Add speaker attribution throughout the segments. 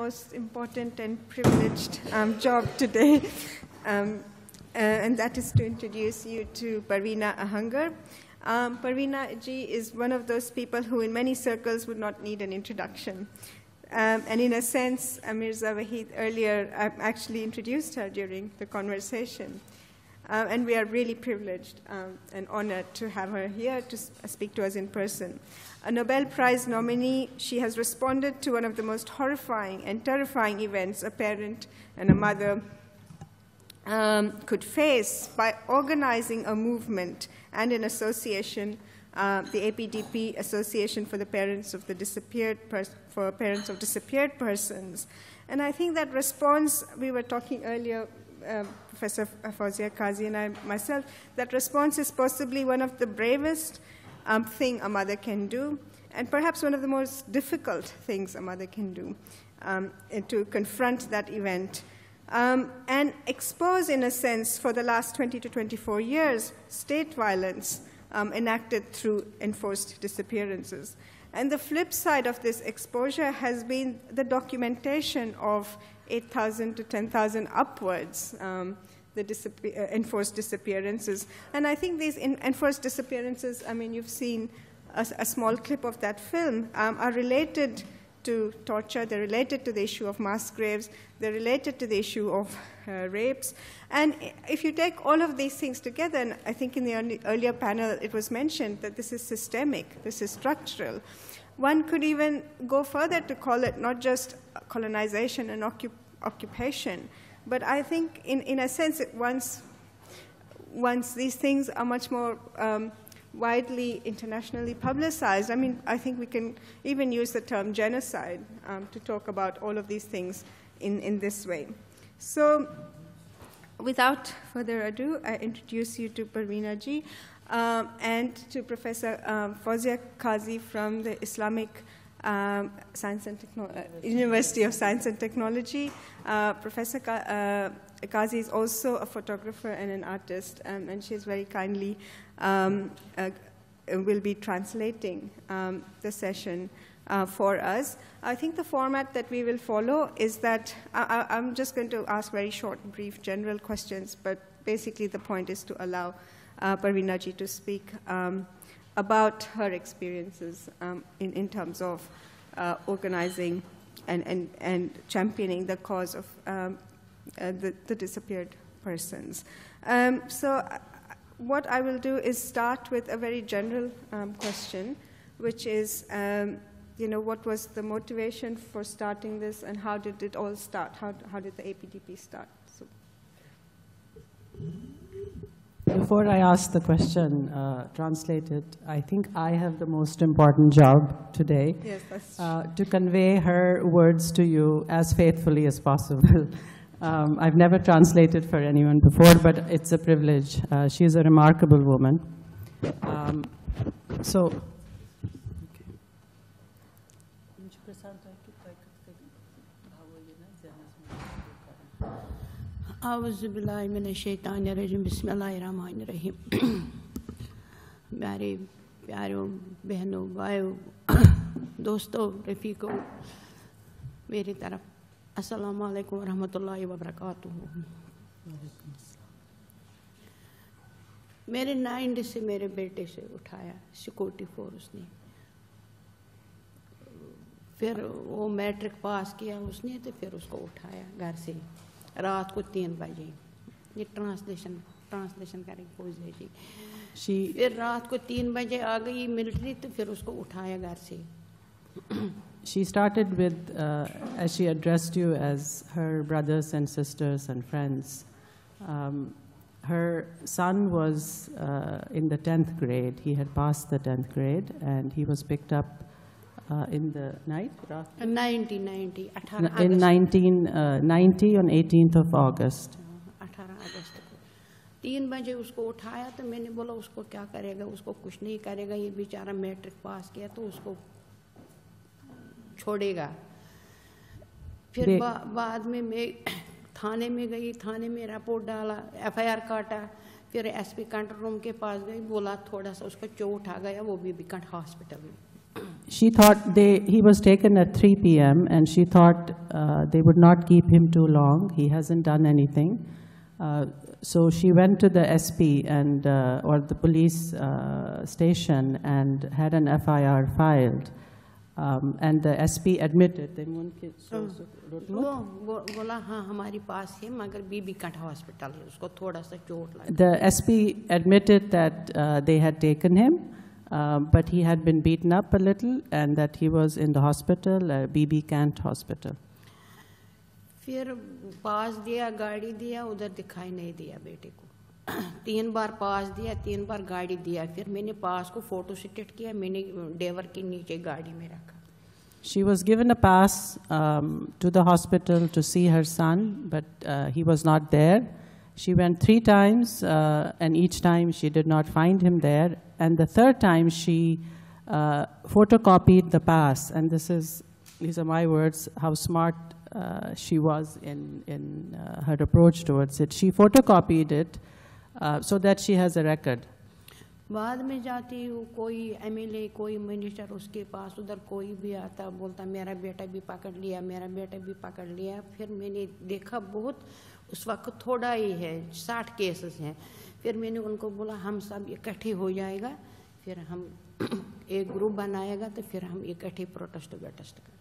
Speaker 1: most important and privileged um, job today, um, uh, and that is to introduce you to Parveena Ahangar. Um, Parveena ji is one of those people who, in many circles, would not need an introduction. Um, and in a sense, Mirza Waheed earlier um, actually introduced her during the conversation. Um, and we are really privileged um, and honored to have her here to speak to us in person. A Nobel Prize nominee, she has responded to one of the most horrifying and terrifying events a parent and a mother um, could face by organizing a movement and an association, uh, the APDP Association for the Parents of the Disappeared for Parents of Disappeared Persons. And I think that response, we were talking earlier, uh, Professor Fawzia Kazi and I myself, that response is possibly one of the bravest um, thing a mother can do, and perhaps one of the most difficult things a mother can do um, to confront that event. Um, and expose, in a sense, for the last 20 to 24 years, state violence um, enacted through enforced disappearances. And the flip side of this exposure has been the documentation of 8,000 to 10,000 upwards um, the disappear, uh, enforced disappearances. And I think these enforced disappearances, I mean, you've seen a, a small clip of that film, um, are related to torture, they're related to the issue of mass graves, they're related to the issue of uh, rapes. And if you take all of these things together, and I think in the earlier panel it was mentioned that this is systemic, this is structural. One could even go further to call it not just colonization and occup occupation, but I think, in, in a sense, once, once these things are much more um, widely internationally publicized, I mean, I think we can even use the term genocide um, to talk about all of these things in, in this way. So, without further ado, I introduce you to Parveena ji um, and to Professor um, Fawzia Kazi from the Islamic um, Science and Techno- uh, University of Science and Technology. Uh, Professor Ka- uh, Kazi is also a photographer and an artist, um, and she's very kindly um, uh, will be translating um, the session. Uh, for us. I think the format that we will follow is that I, am just going to ask very short, brief, general questions, but basically the point is to allow uh, Parveena to speak um, about her experiences um, in, in terms of uh, organizing and, and, and championing the cause of um, uh, the, the, disappeared persons. Um, so, uh, what I will do is start with a very general um, question, which is, um, you know, what was the motivation for starting this, and how did it all start? How, how did the APDP start? So.
Speaker 2: Before I ask the question uh, translated, I think I have the most important job today
Speaker 1: yes,
Speaker 2: uh, to convey her words to you as faithfully as possible. um, I've never translated for anyone before, but it's a privilege. Uh, she's a remarkable woman. Um, so,
Speaker 3: आउज़बिल्लिमिनशैतानरजीम बसमीम प्यारे प्यारों बहनों भाइयों दोस्तों रफ़ीकों मेरी तरफ़ अस्सलाम वालेकुम रहमतुल्लाहि व बरकातुहू मेरे नाइन्ड से मेरे बेटे से उठाया, सिक्योरिटी फोर्स ने। फिर वो मैट्रिक पास किया उसने तो फिर उसको उठाया घर से। रात को तीन बजे ये ट्रांसलेशन ट्रांसलेशन करेंगे फौजिया जी
Speaker 2: she
Speaker 3: फिर रात को तीन बजे आ गई मिलिट्री तो फिर उसको उठाया घर से
Speaker 2: she started with uh, as she addressed you as her brothers and sisters and friends um, her son was uh, in the 10th grade he had passed the 10th grade and he was picked up uh, in the night?
Speaker 3: 1990,
Speaker 2: in 1990 uh, on 18th of August.
Speaker 3: 18 अगस्त तीन बजे उसको उठाया तो मैंने बोला उसको क्या करेगा? उसको कुछ नहीं करेगा। ये बेचारा मैट्रिक पास किया तो उसको छोड़ेगा। फिर बा, बाद में मैं थाने में गई थाने में रिपोर्ट डाला एफआईआर काटा। फिर एसपी कंट्रोल रूम के पास गई बोला थोड़ा सा उसका चोट आ गया वो भी बिकट हॉस्पिटल में।
Speaker 2: she thought they, he was taken at 3 p.m. and she thought uh, they would not keep him too long. He hasn't done anything. Uh, so she went to the SP and, uh, or the police uh, station and had an FIR filed. Um, and the SP admitted The SP admitted that uh, they had taken him. um, but he had been beaten up a little and that he was in the hospital, uh, BB Kant Hospital.
Speaker 3: फिर पास दिया गाड़ी दिया उधर दिखाई नहीं दिया बेटे को तीन बार पास दिया तीन बार गाड़ी दिया फिर मैंने पास को फोटो स्टेट किया मैंने डेवर के नीचे गाड़ी में रखा
Speaker 2: She was given a pass um, to the hospital to see her son, but uh, he was not there. She went three times, uh, and each time she did not find him there. And the third time she uh, photocopied the pass, and this is, these are my words, how smart uh, she was in, in uh, her approach towards it. She photocopied it uh, so that she has a record.
Speaker 3: बाद में जाती हूँ कोई MLA कोई minister उसके पास उधर कोई भी आता बोलता मेरा बेटा भी पकड़ लिया मेरा बेटा भी पकड़ लिया फिर मैंने देखा बहुत उस वक्त थोड़ा ही है साठ केसेस हैं फिर मैंने उनको बोला हम सब इकट्ठे हो जाएगा फिर हम एक ग्रुप बनाएगा तो फिर हम इकट्ठे प्रोटेस्ट वेटेस्ट कर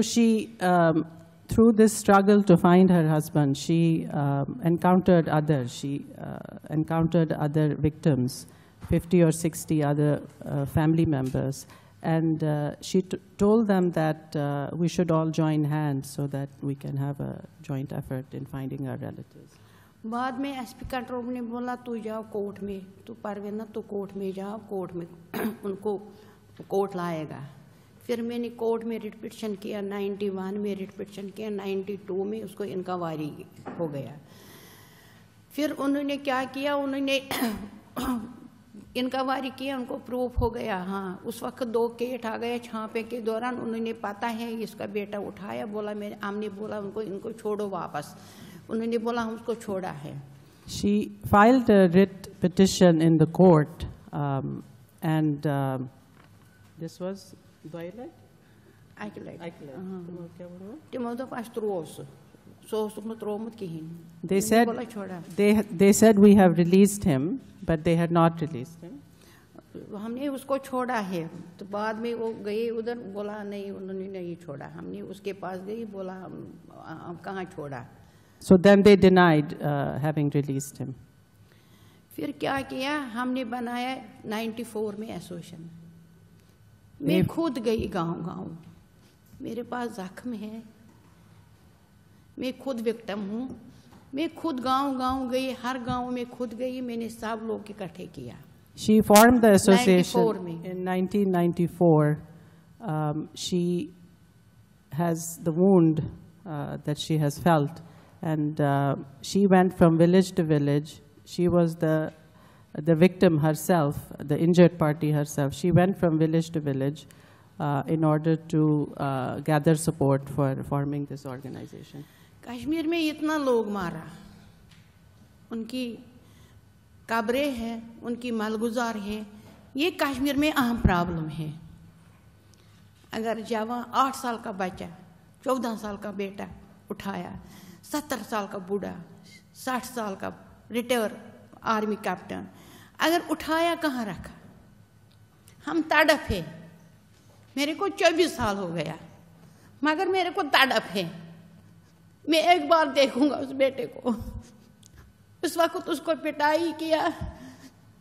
Speaker 2: she, um, through this struggle to find her husband, she um, encountered others. She uh, encountered other victims, 50 or 60 other uh, family members. And uh, she told them that uh, we should all join hands so that we can have a joint effort in finding our relatives.
Speaker 3: बाद में SP control ने बोला, तू जाओ court में, तू परवीना तू court में जाओ, कोर्ट में उनको कोर्ट लाएगा। फिर मैंने कोर्ट में रिट पिटिशन किया 91 में रिट पिटिशन किया 92 में उसको इनकावारी हो गया। फिर उन्होंने क्या किया, उन्होंने इनकावारी किया, उनको प्रूफ हो गया। हाँ उस वक्त दो केट आ गए छापे के दौरान, उन्होंने पता है, इसका बेटा उठाया, बोला मैंने हमने बोला, उनको, इनको छोड़ो वापस। उन्होंने बोला हम उसको छोड़ा है
Speaker 2: She filed a writ petition in the court, um, and um, this was Doyle?
Speaker 3: Aikilait. Timo dopo astruoso. So sukno tromut kihin.
Speaker 2: They said they, they said we have released him, but they had not released him.
Speaker 3: हमने उसको छोड़ा है तो बाद में वो गए उधर बोला नहीं उन्होंने नहीं छोड़ा हमने उसके पास गई बोला हम हम कहाँ छोड़ा
Speaker 2: So then they denied uh, having released him.
Speaker 3: फिर क्या किया हमने बनाया 94 में एसोसिएशन मैं खुद गई गाँव गाँव मेरे पास जख्म है मैं खुद विक्टम हूँ मैं खुद गाँव गाँव गई हर गाँव में खुद गई मैंने सब लोग इकट्ठे किया
Speaker 2: She formed the association
Speaker 3: 94 में।
Speaker 2: in 1994. Um, she has the wound uh, that she has felt, and uh, she went from village to village. She was the the victim herself, the injured party herself. She went from village to village uh, in order to uh, gather support for forming this organization.
Speaker 3: Kashmir में इतना लोग मारा उनकी कब्रें हैं उनकी मालगुजार है ये कश्मीर में अहम प्रॉब्लम है अगर जवान आठ साल का बच्चा चौदह साल का बेटा उठाया सत्तर साल का बूढ़ा, साठ साल का रिटायर आर्मी कैप्टन। अगर उठाया कहाँ रखा? हम तड़प है। मेरे को चौबीस साल हो गया, मगर मेरे को तड़प है। मैं एक बार देखूँगा उस बेटे को। उस वक्त उसको पिटाई किया,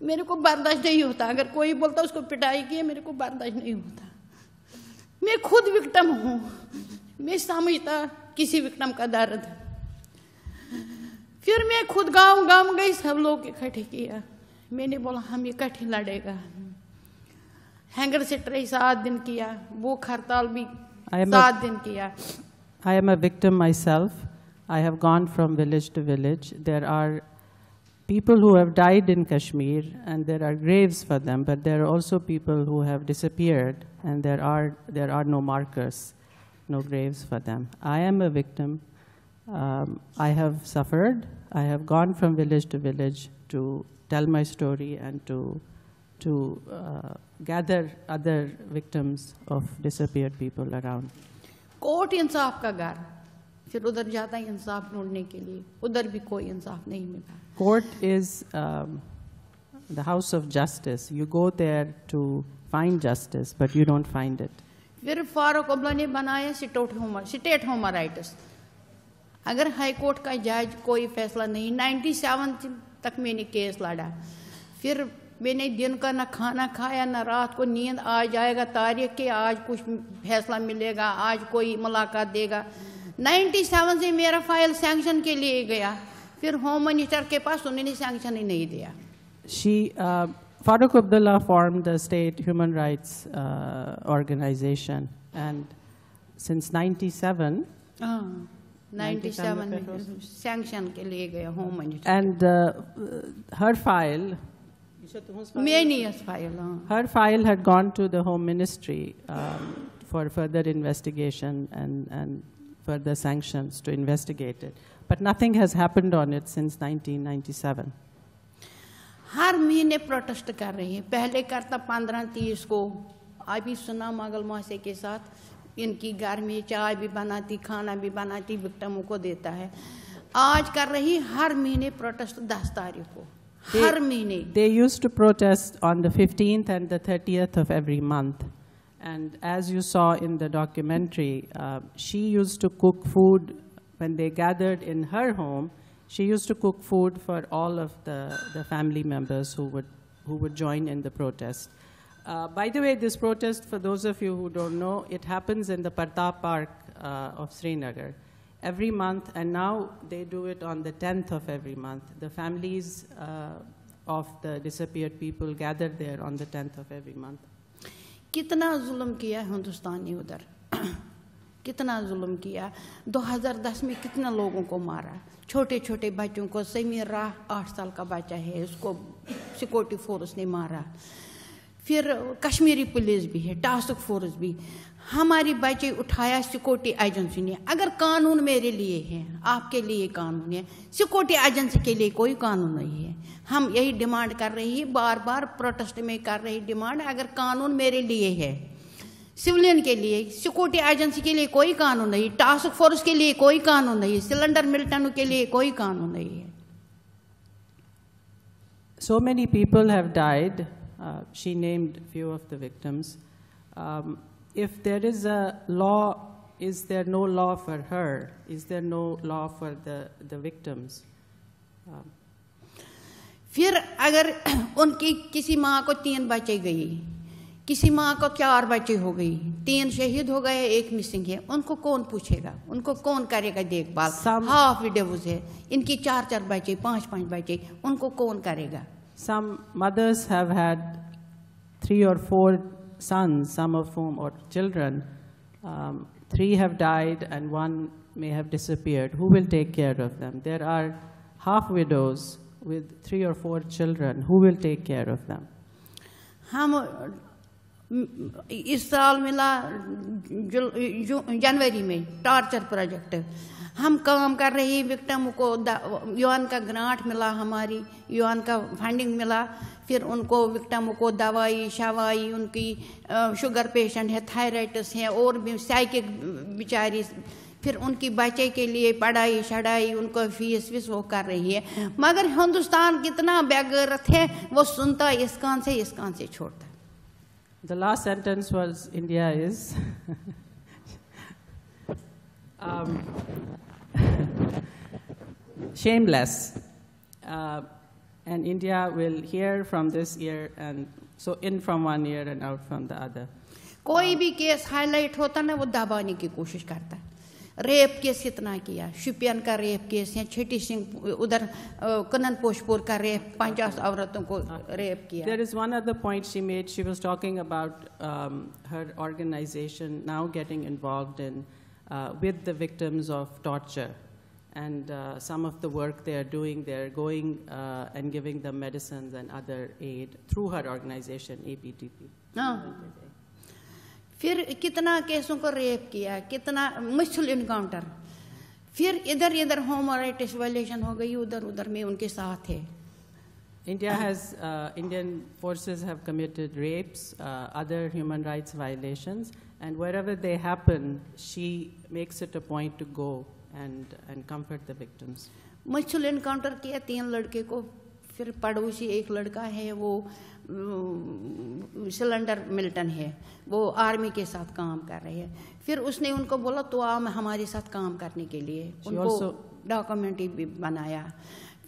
Speaker 3: मेरे को बर्दाश्त नहीं होता। अगर कोई बोलता उसको पिटाई किया, मेरे को बर्दाश्त नहीं होता। मैं खुद विक्टम हूँ। मैं समझता किसी विक्टम का दर्द। फिर मैं खुद गाँव गाँव गई सब लोग इकट्ठे किया मैंने बोला हम इकट्ठे लड़ेगा हैंगर से ट्रे सात दिन किया वो हड़ताल भी सात दिन किया
Speaker 2: I am a victim myself. I have gone from village to village. There are people who have died in Kashmir, and there are graves for them, but there are also people who have disappeared, and there are, there are no markers, no graves for them. I am a victim. Um, I have suffered. I have gone from village to village to tell my story and to, to uh, gather other victims of disappeared people around. Court is um, the house of justice. You go there to find justice, but you don't find it.
Speaker 3: Then Farooq Abdullah made a state home. अगर high court का जज कोई फैसला नहीं 97 तक मैंने case लड़ा। फिर मैंने दिन का ना खाना खाया ना रात को नींद आ जाएगा तारीख के आज कुछ फैसला मिलेगा आज कोई मुलाकात देगा। 97 से मेरा फ़ाइल सैंक्शन के लिए गया। फिर होम मिनिस्टर के पास उन्होंने सैंक्शन ही नहीं दिया।
Speaker 2: Farooq Abdullah formed the state human rights uh, organization, and since 97,
Speaker 3: हाँ।
Speaker 2: 97
Speaker 3: 97 सैंक्शन के लिए गया home
Speaker 2: minister uh, file,
Speaker 3: many yes file हाँ
Speaker 2: her file had gone to the Home Ministry um, for further investigation and, and further sanctions to investigate it. But nothing has happened on it since 1997.
Speaker 3: हर महीने protest कर रही है पहले करता पंद्रह तीस को अभी सुना मगल मासे के साथ इनकी घर में चाय भी बनाती खाना भी बनाती विक्टमों को देता है। आज कर रही हर महीने प्रोटेस्ट दस तारीख को। हर महीने।
Speaker 2: They used to protest on the fifteenth and the thirtieth of every month and as you saw in the documentary she used to cook food when they gathered in her home she used to cook food for all of the family members who would join in the protest. Uh, by the way, this protest, for those of you who don't know, it happens in the Partap Park uh, of Srinagar every month, and now they do it on the 10th of every month. The families uh, of the disappeared people gather there on the 10th of every month.
Speaker 3: कितना जुल्म किया हिंदुस्तान ने उधर कितना जुल्म किया 2010 में कितना लोगों को मारा छोटे छोटे बच्चों को समीर राह आठ साल का बच्चा है उसको सिक्योरिटी फोर्स ने मारा फिर कश्मीरी पुलिस भी है, टास्क फोर्स भी। हमारी बच्चे उठाया सिक्योरिटी एजेंसी ने। अगर कानून मेरे लिए है, आपके लिए कानून है, सिक्योरिटी एजेंसी के लिए कोई कानून नहीं है। हम यही डिमांड कर रही है बार बार प्रोटेस्ट में कर रही डिमांड, अगर कानून मेरे लिए है, सिविलियन के लिए, सिक्योरिटी एजेंसी के लिए कोई कानून नहीं, टास्क फोर्स के लिए कोई कानून नहीं, सिलेंडर मिल्टन के लिए कोई कानून नहीं है।
Speaker 2: So many people have died. Uh, she named a few of the victims. Um, if there is a law, is there no law for her? Is there no law for the, the victims? Um,
Speaker 3: फिर अगर उनकी किसी माँ को तीन बच्चे गई किसी माँ को चार बच्चे हो गई तीन शहीद हो गए एक मिसिंग है उनको कौन पूछेगा उनको कौन करेगा देखभाल हाफ़ विडोज है इनकी चार चार बच्चे पाँच पाँच बच्चे उनको कौन करेगा
Speaker 2: Some mothers have had three or four sons, some of whom, or children. Um, three have died and one may have disappeared. Who will take care of them? There are half widows with three or four children. Who will take care of them?
Speaker 3: हम अम, इस साल मिला जुल- जु- जनवरी में torture project हम काम कर रहे हैं, विक्टम को यूएन का ग्रांट मिला हमारी यूएन का फंडिंग मिला, फिर उनको विक्टम को दवाई, शवाई, उनकी शुगर पेशेंट है थायराइटिस है, और भी साइकिक बेचारी, फिर उनकी बच्चे के लिए पढ़ाई, शढ़ाई, उनको फ़ीस वीस वो कर रही है मगर हिंदुस्तान कितना बेगैरत है, वो सुनता इस कान से इस कान से छोड़ता
Speaker 2: The last sentence was, India is. um, shameless. Uh, and India will hear from this ear and so in from one ear and out from the other.
Speaker 3: कोई भी केस हाईलाइट होता ना वो दबाने की कोशिश करता है रेप केस कितना किया शुपियन का रेप केस है छठी सिंह उधर अ, कनन पोशपुर का रेप पचास औरतों को रेप किया
Speaker 2: There is one other point she made. She was talking about um, her organization now getting involved in uh, with the victims of torture. And uh, some of the work they are doing, they're going uh, and giving them medicines and other aid through her organization, APDP.
Speaker 3: Oh. फिर कितना केसों को rape किया कितना मुश्किल encounter फिर इधर इधर होम राइट्स वायलेशन हो गई उधर उधर में उनके साथ है
Speaker 2: India has, uh, Indian forces have committed rapes, uh, other human rights violations, and wherever they happen, she makes it a point to go and, and comfort the victims.
Speaker 3: मछुल encounter किया तीन लड़के को फिर पड़ोसी एक लड़का है वो अम, सिलेंडर मिल्टन है वो आर्मी के साथ काम कर रही है फिर उसने उनको बोला तो आओ हमारे साथ काम करने के लिए
Speaker 2: She
Speaker 3: उनको
Speaker 2: also-
Speaker 3: डॉक्यूमेंट भी बनाया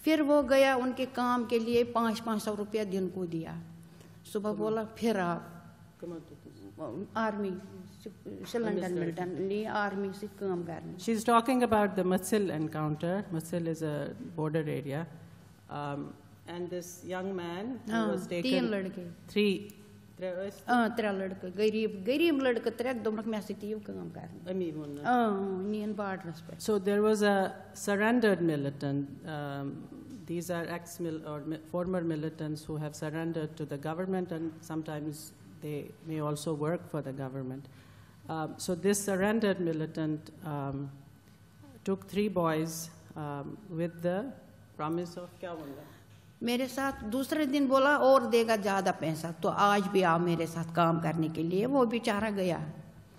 Speaker 3: फिर वो गया उनके काम के लिए पाँच पाँच सौ रुपया दिन को दिया। सुबह बोला फिर आप army she
Speaker 2: is talking about the Machil encounter Machil is a border area and this young man three ترٛےٚ
Speaker 3: ٲسۍ آ ترٛےٚ لٔڑکہٕ غریٖب غریٖب لٔڑکہٕ ترٛےٚ دوٚپمَکھ مےٚ سۭتۍ یِیِو کٲم
Speaker 2: کَرنہِ أمی
Speaker 3: ووٚن نِیَن باٹرَس پٮ۪ٹھ
Speaker 2: so there was a surrendered militant these are ex مِل former militants who have surrendered to the government and sometimes they may also work for the government so this surrendered militant took three boys with the promise of کیٛاہ وَنان
Speaker 3: मेरे साथ दूसरे दिन बोला और देगा ज़्यादा पैसा तो आज भी आओ मेरे साथ काम करने के लिए वो बेचारा गया।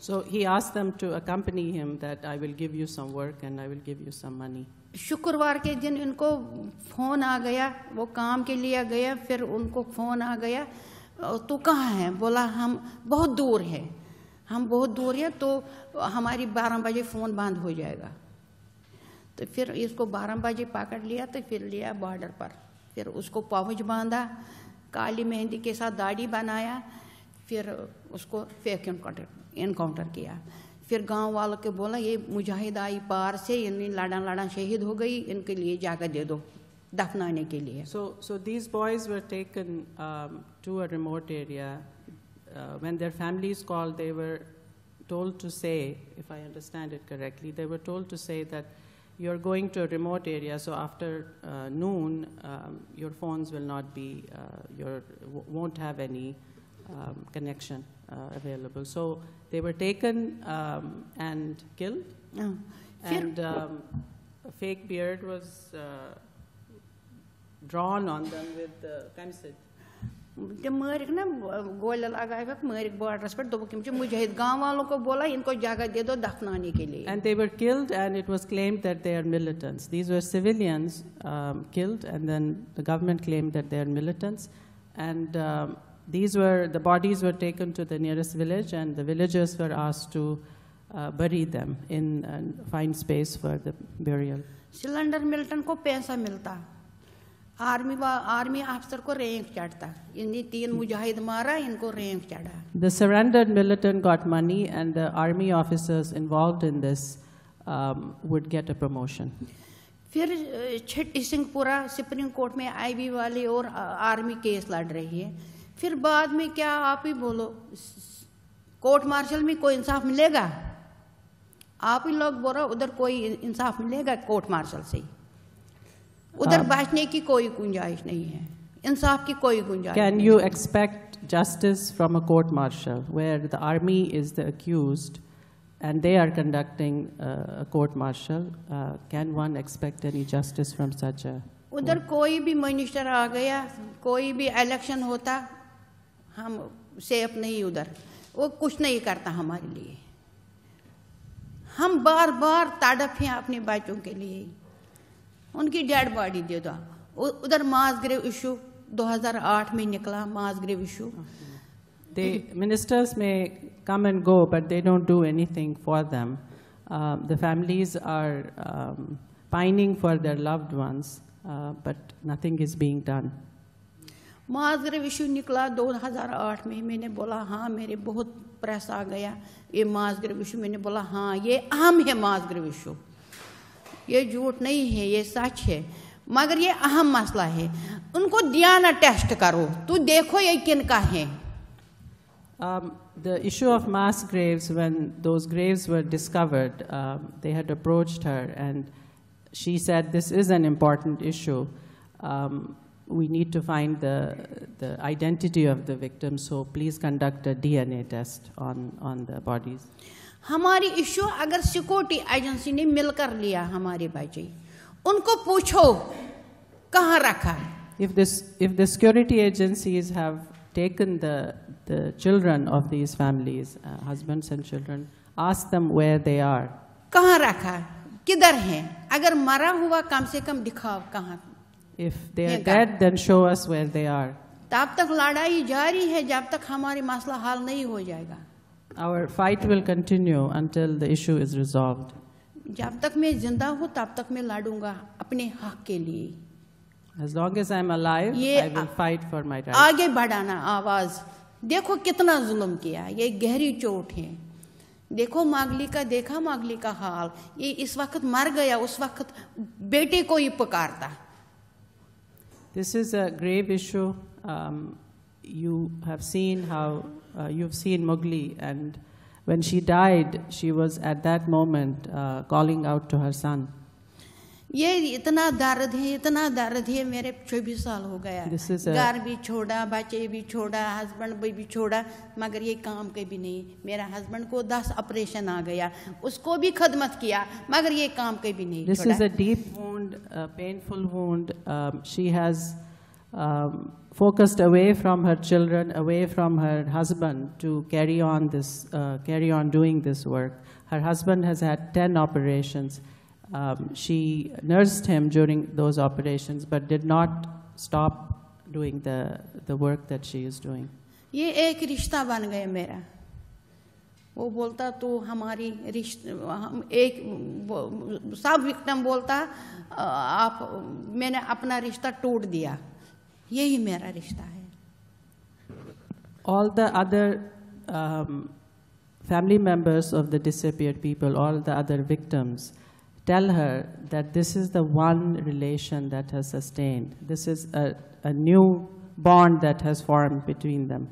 Speaker 2: So he asked them to accompany him that I will give you some work and I will give you some money.
Speaker 3: शुक्रवार के दिन इनको फ़ोन आ गया वो काम के लिए गया फिर उनको फ़ोन आ गया "अ, तू कहाँ है? बोला हम बहुत दूर है हम बहुत दूर है तो हमारी बारह बजे फ़ोन बंद हो जाएगा। तो फिर इसको बारह बजे पकड़ लिया तो फिर लिया बॉर्डर पर। फिर उसको पहुँच बांधा, काली मेहंदी के साथ दाढ़ी बनाया, फिर उसको फेक इनकाउंटर किया। फिर गाँव वालों के बोला, ये मुजाहिद आई पार से इन्हें लड़ा लड़ा शहीद हो गई, इनके लिए जाकर दे दो, दफनाने के लिए।
Speaker 2: So so these boys were taken to a remote area when their families call they were told to say if I understand it correctly they were told to say that you're going to a remote area, so after uh, noon, um, your phones will not be, uh, your, won't have any um, connection uh, available. So they were taken um, and killed.
Speaker 3: Oh.
Speaker 2: And um, a fake beard was uh, drawn on them with the kamsit.
Speaker 3: जब मरिक ना गोल लगाए मरिक बॉर्डरस पर दोपक यम मुजाहिद गांव वालों को बोला इनको जगह दे दो दफनाने के लिए
Speaker 2: And they were killed, and it was claimed that they are militants. These were civilians um, killed, and then the government claimed that they are militants. And um, these were, the bodies were taken to the nearest village, and the villagers were asked to uh, bury them in and find space for the burial.
Speaker 3: Cylinder Milton को पैसा मिलता army वा army अफसर को rank चढ़ता। इन्हीं तीन मुजाहिद मारा इनको रैंक चढ़ा।
Speaker 2: Surrendered militant got money, and the army officers involved in this um, would get a promotion.
Speaker 3: फिर छिट्टी सिंहपुरा सुप्रीम कोर्ट में आईबी वाले और आर्मी केस लड़ रही है। फिर बाद में क्या आप ही बोलो कोर्ट मार्शल में कोई इंसाफ मिलेगा? आप ही लोग बोलो उधर कोई इंसाफ मिलेगा कोर्ट मार्शल से उधर बैठने की कोई गुंजाइश नहीं है। इंसाफ की कोई गुंजाइश
Speaker 2: can you expect justice from a court martial where the army is the accused and they are conducting court martial can one expect any justice from such a
Speaker 3: उधर कोई भी मिनिस्टर आ गया कोई भी इलेक्शन होता हम सेफ़ नहीं उधर। वो कुछ नहीं करता हमारे लिए। हम बार बार ताड़फ हैं अपने बच्चों के लिए। उनकी डेड बॉडी दे दो। उधर मास ग्रेव इशू 2008 में निकला mass grave issue
Speaker 2: they ministers में come and go but they don't do anything for them the families are pining for their loved ones but nothing is being done
Speaker 3: mass grave issue निकला 2008 में। मैंने बोला हाँ मेरे बहुत press आ गया। ये मास ग्रेव इशू मैंने बोला हाँ ये अहम है मास ग्रेव इशू। ये झूठ नहीं है ये सच है मगर ये अहम मसला है उनको दियाना टेस्ट करो तू देखो ये किन का है
Speaker 2: Um, the issue of mass graves, when those graves were discovered, um, they had approached her and she said, This is an important issue. Um, we need to find the, the identity of the victim, so please conduct a DNA test on, on the bodies.
Speaker 3: हमारी issue अगर security agency ने मिलकर लिया हमारे बच्चे उनको पूछो कहाँ रखा
Speaker 2: if the security agencies have taken the the children of these families husbands and children ask them where they are
Speaker 3: कहाँ रखा किधर है? अगर मरा हुआ कम से कम दिखाओ कहाँ।
Speaker 2: If they are dead then show us where they are
Speaker 3: तब तक लड़ाई जारी है जब तक हमारे मसला हल नहीं हो जाएगा।
Speaker 2: Our fight will continue until the issue is resolved.
Speaker 3: जब तक मैं ज़िंदा हूँ तब तक मैं लड़ूँगा अपने हक के लिए।
Speaker 2: As long as I'm alive,
Speaker 3: ये
Speaker 2: I will fight for my rights.
Speaker 3: आगे बढ़ाना आवाज़। देखो कितना जुल्म किया ये गहरी चोट है। देखो मागली का देखा मागली का हाल। ये इस वक्त मर गया उस वक्त बेटे को ही पुकारता।
Speaker 2: This is a grave issue you have seen how uh, you've seen Mugli, and when she died, she was at that moment uh, calling out to her son.
Speaker 3: ये इतना दर्द है इतना दर्द है मेरे चौबीस साल हो गया
Speaker 2: This is a-
Speaker 3: घर भी छोड़ा बच्चे भी छोड़ा हस्बैंड भी, भी छोड़ा मगर ये काम कभी नहीं मेरा हस्बैंड को दस ऑपरेशन आ गया उसको भी खदमत किया मगर ये काम कभी नहीं
Speaker 2: This
Speaker 3: छोड़ा
Speaker 2: is a deep wound, a painful wound. Um, she has um, focused away from her children, away from her husband to carry on this, uh, carry on doing this work. Her husband has had 10 operations. Um, she nursed him during those operations, but did not stop doing the, the work that she is doing.
Speaker 3: ये एक रिश्ता बन गया मेरा वो बोलता तू हमारी रिश्ते हम एक वो- सब विक्टम बोलता "अ, आप मैंने अपना रिश्ता टूट दिया यही मेरा रिश्ता है।
Speaker 2: All the other family members of the disappeared people all the other victims tell her that this is the one relation that has sustained this is a new bond that has form between them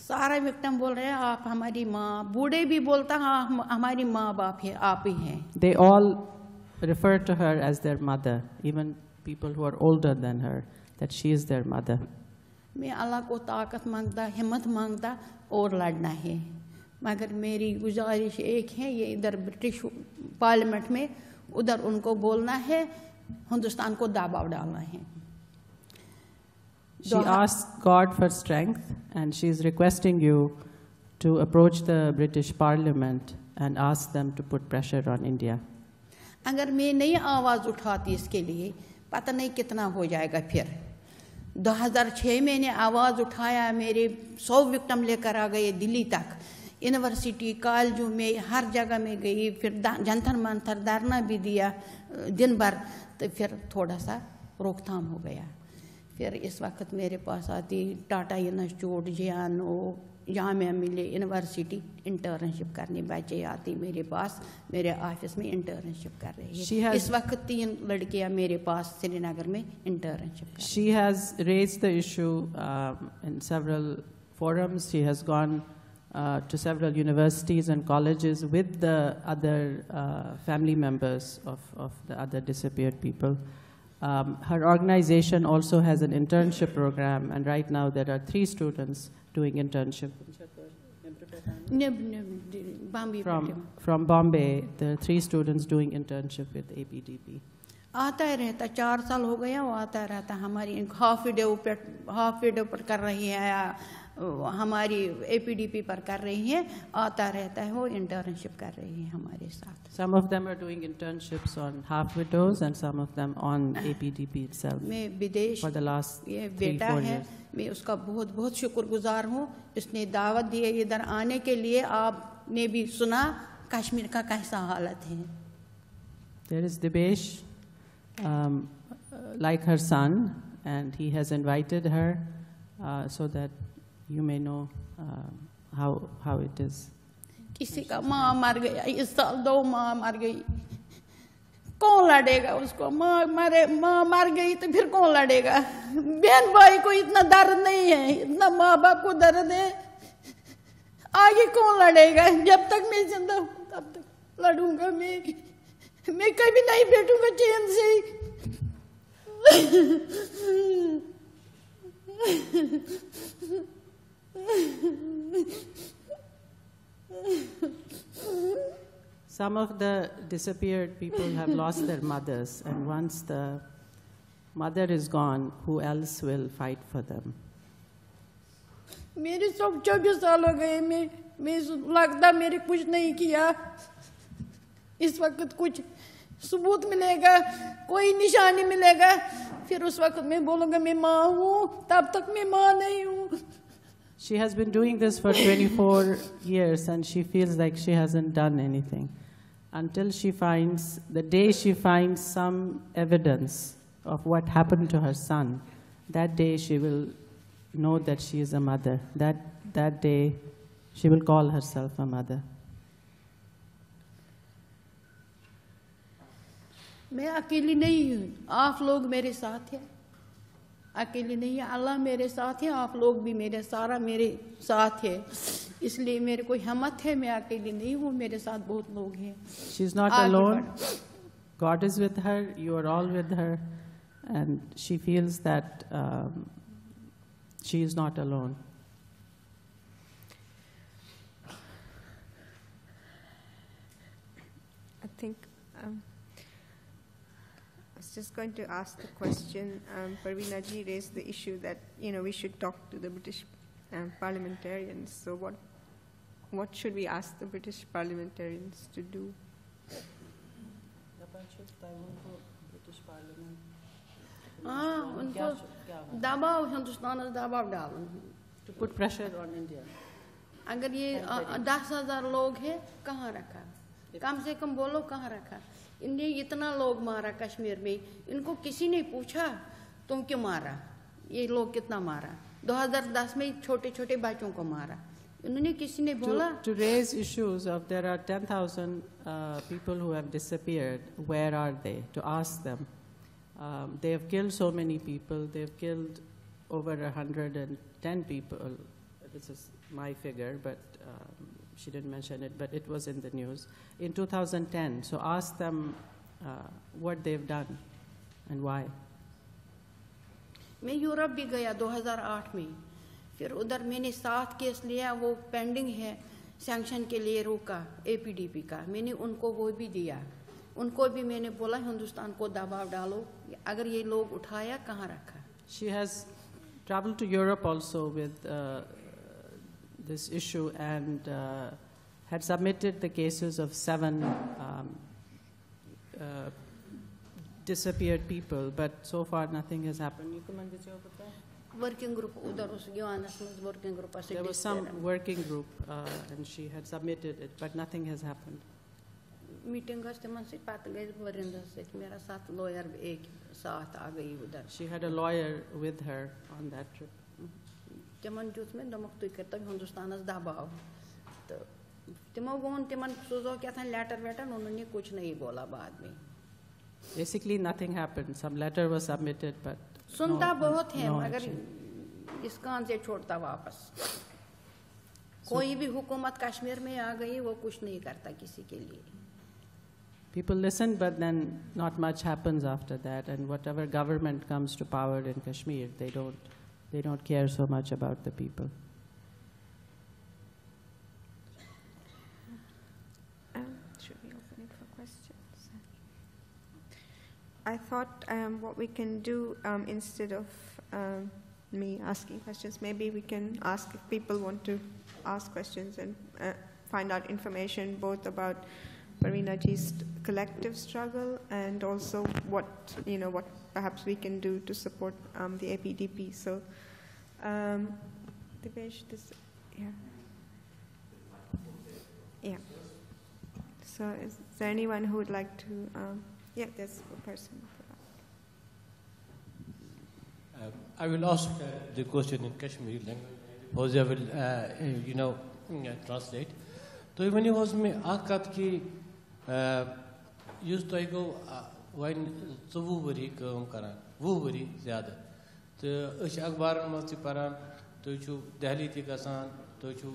Speaker 3: सारे victim बोल रहे हैं आप हमारी माँ बूढ़े भी बोलता हाँ, हैं हमारी माँ बाप है आप ही हैं।
Speaker 2: They all refer to her as their mother even people who are older than her that she is their mother.
Speaker 3: मैं अल्लाह को ताकत माँगता हिम्मत माँगता और लड़ना है मगर मेरी गुजारिश एक है ये इधर ब्रिटिश पार्लियामेंट में उधर उनको बोलना है हिंदुस्तान को दबाव डालना है
Speaker 2: She asked God for strength, and she is requesting you to approach the British Parliament and ask them to put pressure on India.
Speaker 3: अगर मैं नहीं आवाज़ उठाती इसके लिए पता नहीं कितना हो जाएगा फिर 2006 में ने आवाज़ उठाया, मेरे सौ विक्टम लेकर आ गए दिल्ली तक। यूनिवर्सिटी कॉलेजों में, हर जगह में गई, फिर जंथर मंथर धरना भी दिया, दिन भर तो फिर थोड़ा सा रोकथाम हो गया। फिर इस वक्त मेरे पास आती, टाटा इंस्टीट्यूट जे एन ओ जामिया मिले यूनिवर्सिटी इंटर्नशिप करने बच्चे आती मेरे पास मेरे ऑफिस में इंटर्नशिप कर रही
Speaker 2: She
Speaker 3: है
Speaker 2: has-
Speaker 3: इस वक्त तीन लड़कियां मेरे पास श्रीनगर में इंटर्नशिप कर
Speaker 2: She has raised the issue um, in several forums. She has gone uh, to several universities and colleges with the other uh, family members of, of the other disappeared people. Um, her organization also has an internship program, and right now there are three students doing internship.
Speaker 3: निब-
Speaker 2: From, from Bombay, there are three students doing internship with APDP.
Speaker 3: आता ही रहता चार साल हो गया वो आता रहता हमारी हाफ़ वीडियो पे हाफ़ वीडियो पर कर रही है हमारी एपीडीपी पर कर रही है आता रहता है वो इंटर्नशिप कर रही है हमारे साथ
Speaker 2: Some of them are doing internships on half widows, and some of them on APDP itself
Speaker 3: मैं विदेश
Speaker 2: for the last
Speaker 3: ये
Speaker 2: three,
Speaker 3: बेटा
Speaker 2: four
Speaker 3: है
Speaker 2: years.
Speaker 3: मैं उसका बहुत बहुत शुक्रगुजार हूँ। उसने दावत दिए इधर आने के लिए आपने भी सुना कश्मीर का कैसा हालत है?
Speaker 2: There is Dibesh like her son and he has invited her so that you may know how how it is
Speaker 3: किसी का माँ मर गई इस साल दो माँ मर गई। कौन लड़ेगा उसको? माँ, मरे, माँ मर गई तो फिर कौन लड़ेगा? बहन भाई को इतना दर्द नहीं है, इतना माँ बाप को दर्द है। आगे कौन लड़ेगा? जब तक मैं ज़िंदा हूँ, तब तक लड़ूँगा मैं। मैं कभी नहीं बैठूँगा चैन से।
Speaker 2: Some of the disappeared people have lost their mothers, and once the mother is gone, who else will fight for them?
Speaker 3: मेरे सब चौबीस साल हो गए मैं मैं लगता मेरे कुछ नहीं किया इस वक्त कुछ सबूत मिलेगा कोई निशानी मिलेगा फिर उस वक्त मैं बोलूंगा मैं माँ हूँ तब तक मैं माँ नहीं हूँ
Speaker 2: She has been doing this for 24 years and she feels like she hasn't done anything until she finds, the day she finds some evidence of what happened to her son, that day she will know that she is a mother. That, that day she will call herself a mother.
Speaker 3: मैं अकेली नहीं हूँ आप लोग मेरे साथ हैं अकेली नहीं है अल्लाह मेरे साथ है आप लोग भी मेरे सारा मेरे साथ है इसलिए मेरे को हिम्मत है मैं अकेली नहीं हूँ मेरे साथ बहुत लोग हैं
Speaker 2: she is not alone God is with her you are all with her and she feels that she is not alone
Speaker 1: I think just going to ask the question. Um, Parvinaji raised the issue that you know we should talk to the British um, parliamentarians. So what what should we ask the British parliamentarians to do?
Speaker 3: हाँ उनको दबाव हिंदुस्तान दबाव डालन
Speaker 2: To put pressure on India.
Speaker 3: अगर ये अ, दस हज़ार लोग हैं कहाँ रखा कम से कम बोलो कहाँ रखा इनने इतना लोग मारा कश्मीर में इनको किसी ने पूछा तुम क्यों मारा ये लोग कितना मारा 2010 में छोटे छोटे बच्चों को मारा इन्होंने किसी ने बोला
Speaker 2: To, to raise issues of there are 10,000 uh, people who have disappeared, where are they? To ask them. Um, they have killed so many people, they've killed over 110 people. This is my figure, but um, she didn't mention it, but it was in the news. In 2010, so ask them uh, what they've done and why.
Speaker 3: मैं Europe भी गया 2008 में। फिर उधर मैंने सात case लिया वो पेंडिंग है सैंक्शन के लिए रोका एपीडीपी का। मैंने उनको वो भी दिया। उनको भी मैंने बोला हिंदुस्तान को दबाव डालो। अगर ये लोग उठाया कहाँ रखा?
Speaker 2: She also with uh, this issue and uh, had submitted the cases of seven um, uh, disappeared people, but so far nothing has happened.
Speaker 3: Working group working group
Speaker 2: there was some working group uh, and she had submitted it but nothing has happened. She had a lawyer with her on that trip.
Speaker 3: साथ lawyer
Speaker 2: Basically, nothing happened. Some letter was submitted, but
Speaker 3: सुनता
Speaker 2: no,
Speaker 3: बहुत है
Speaker 2: no
Speaker 3: मगर
Speaker 2: action.
Speaker 3: इस कान से छोड़ता वापस कोई भी हुकूमत कश्मीर में आ गई वो कुछ नहीं करता किसी के लिए
Speaker 2: People listen, but then not much happens after that. And whatever government comes to power in Kashmir, they don't, they don't care so much about the people.
Speaker 1: I thought um, what we can do um, instead of um, me asking questions, maybe we can ask if people want to ask questions and uh, find out information both about Parveena Ji's collective struggle and also what you know what perhaps we can do to support um, the APDP. So, um, this, yeah, yeah. So is there anyone who would like to, um, yeah, there's a person.
Speaker 4: Uh, I will ask uh, the question in Kashmiri language. Jose will, uh, you know, mm, translate. So when he was me, Akat ki, used to go when to Wuburi, Kum Karan, Wuburi, the other. The Ushakbar Mosiparan, Tuchu, Dali Tikasan, Tuchu,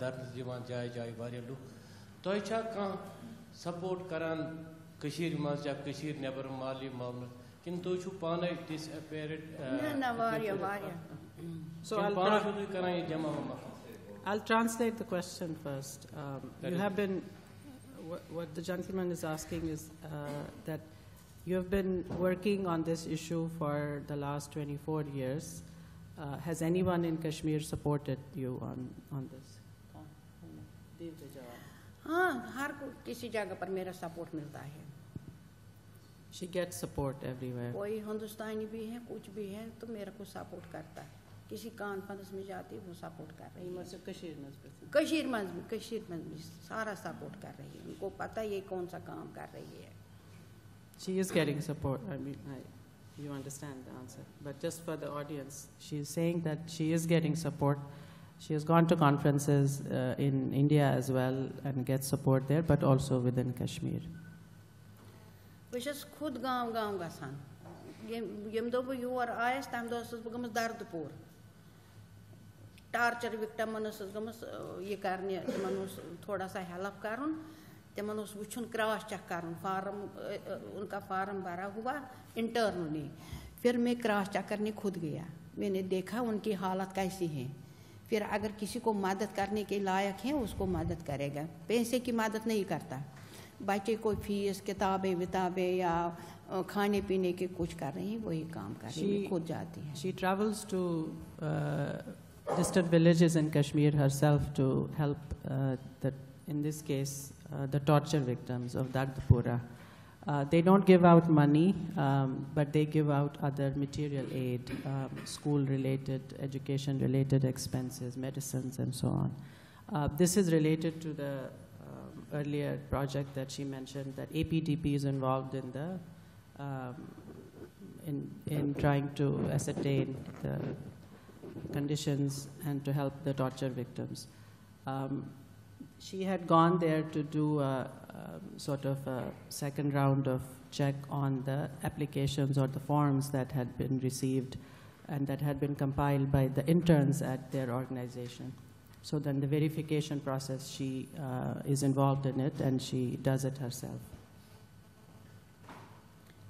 Speaker 4: Darn Ziman Jai Jai Varilu, Toycha can support Karan Kashir मज जब Kashir neighbour माल मामल
Speaker 3: किन तो छु पाने
Speaker 2: disappeared I'll translate the question first. Um, you have been, what, what the gentleman is asking is uh, that you have been working on this issue for the last 24 years. Uh, has anyone in Kashmir supported you on, on this?
Speaker 3: Yes, हर किसी जगह पर
Speaker 2: She gets support everywhere.
Speaker 3: कोई हिंदुस्तानी भी है कुछ भी है तो मेरे को सपोर्ट करता है किसी कॉन्फ्रेंस में जाती है वो सपोर्ट कर रही है कशीर मंज भी कशीर मंज भी सारा सपोर्ट कर रही है उनको पता है ये कौन सा काम कर रही है
Speaker 2: She is getting support. I mean, I, you understand the answer. But just for the audience, she is saying that she is getting support. She has gone to conferences uh, in India as well and gets support there, but also within Kashmir.
Speaker 3: بس خود گاؤں گاؤں گژھان M دۄہ بہٕ your آیَس تَمہِ دۄہ ٲسٕس بہٕ گٔمٕژ دَرد پوٗر ٹارچَر وِکٹَمَن ٲسٕس گٔمٕژ یہِ کَرنہِ تِمَن اوس تھوڑا سا ہٮ۪لٕپ کَرُن تِمَن اوس وٕچھُن کرٛاس چَک کَرُن فارم ان کا فارم بھرا ہوا انٹرنلی फिर मैं क्रॉस चेक करने खुद गया मैंने देखा उनकी हालत कैसी है फिर अगर किसी को मदद करने के लायक है उसको मदद करेगा पैसे की मदद नहीं करता बच्चे को फ़ीस किताबें विताबें या खाने पीने के कुछ कर रही हैं वही काम कर रही है खुद जाती है
Speaker 2: She travels to uh, distant villages in Kashmir herself to help, uh, the, in this case, uh, the torture victims of Dardpura. Uh, they don't give out money, um, but they give out other material aid, um, school-related, education-related expenses, medicines, and so on. Uh, this is related to the um, earlier project that she mentioned that APDP is involved in the um, in, in trying to ascertain the conditions and to help the torture victims. Um, she had gone there to do a, um, sort of a second round of check on the applications or the forms that had been received and that had been compiled by the interns at their organization. So then the verification process, she uh, is involved in it and she does it herself.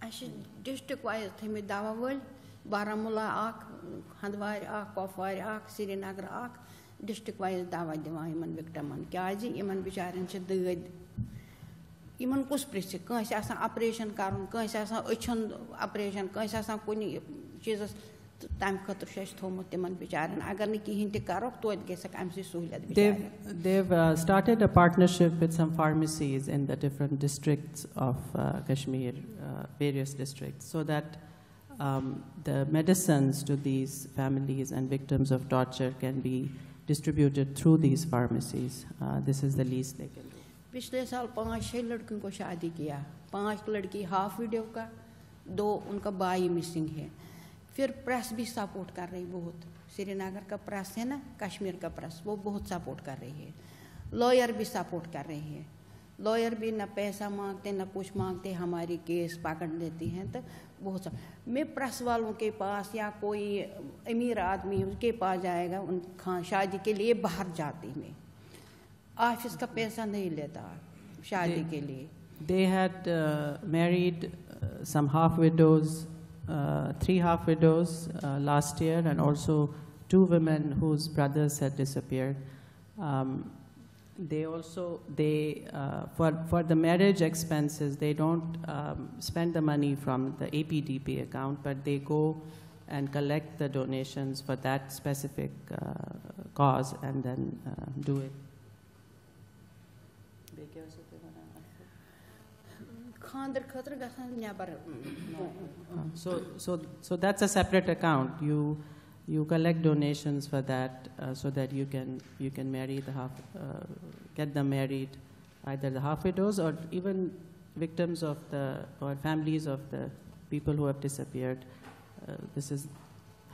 Speaker 3: اَسہِ چھِ district wise تھٲیمٕتۍ دَوا وٲلۍ بارہمولہ اَکھ ہنٛدوارِ اَکھ کۄپوارِ اَکھ سرینگر اَکھ district wise دَوا دِوان یِمَن وِکٹَمَن کیٛازِ یِمَن بِچارٮ۪ن چھِ دٲدۍ یِمَن کُس پِرٛژھِ کٲنٛسہِ آسان آپریشَن کَرُن کٲنٛسہِ آسان أچھَن آپریشَن کٲنٛسہِ آسان کُنہِ چیٖزَس त तो
Speaker 2: They've, they've uh, started a partnership with some pharmacies in the different districts of uh, Kashmir, uh, various districts, so that um, the medicines to these families and victims of torture can be distributed through these pharmacies. Uh, this is the least they can do.
Speaker 3: पिछले साल पाँच छह लड़कियों को शादी किया पाँच लड़की हाफ़ वीडियो का दो उनका भाई मिसिंग है फिर प्रेस भी सपोर्ट कर रही बहुत। श्रीनगर का प्रेस है ना कश्मीर का प्रेस वो बहुत सपोर्ट कर रही है। लॉयर भी सपोर्ट कर रही है। लॉयर भी न पैसा मांगते ना कुछ मांगते हमारी केस पकड़ लेती हैं तो बहुत सा मैं प्रेस वालों के पास या कोई अमीर आदमी उसके पास जाएगा उन खां शादी के लिए बाहर जाती मैं। ऑफ़िस का पैसा नहीं लेता शादी। के लिए।
Speaker 2: They had uh, married uh, some half widows, uh, three half widows uh, last year, and also two women whose brothers had disappeared. Um, they also they uh, for for the marriage expenses they don't um, spend the money from the APDP account, but they go and collect the donations for that specific uh, cause and then uh, do it.
Speaker 3: Khandar
Speaker 2: Nyabar. So, so, so that's a separate account. You, you collect donations for that, uh, so that you can you can marry the half, uh, get them married, either the half widows or even victims of the or families of the people who have disappeared. Uh, this is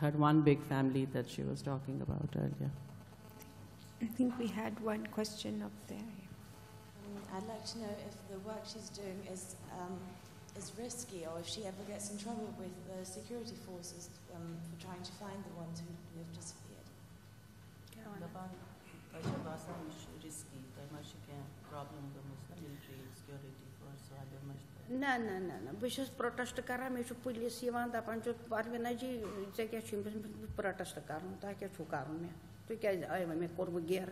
Speaker 2: her one big family that she was talking about earlier.
Speaker 1: I think we had one question up there.
Speaker 5: Um, I'd like to know if the work she's doing is um, is risky, or if she ever gets in trouble with the security forces um, for trying to find the ones who, who have disappeared.
Speaker 6: दपान तशें आसा मातशें risky थंय मातशें कितें problem गमस military security force हाडे मातशें
Speaker 3: ना ना ना ना बह छस प्रोटेस्ट करान मे पुलिस यवान दपान छु परवीना जी ऐ क्या छु प्रोटेस्ट करन तह क्या छु करन मे तु क्या आय मे कोर बह गेर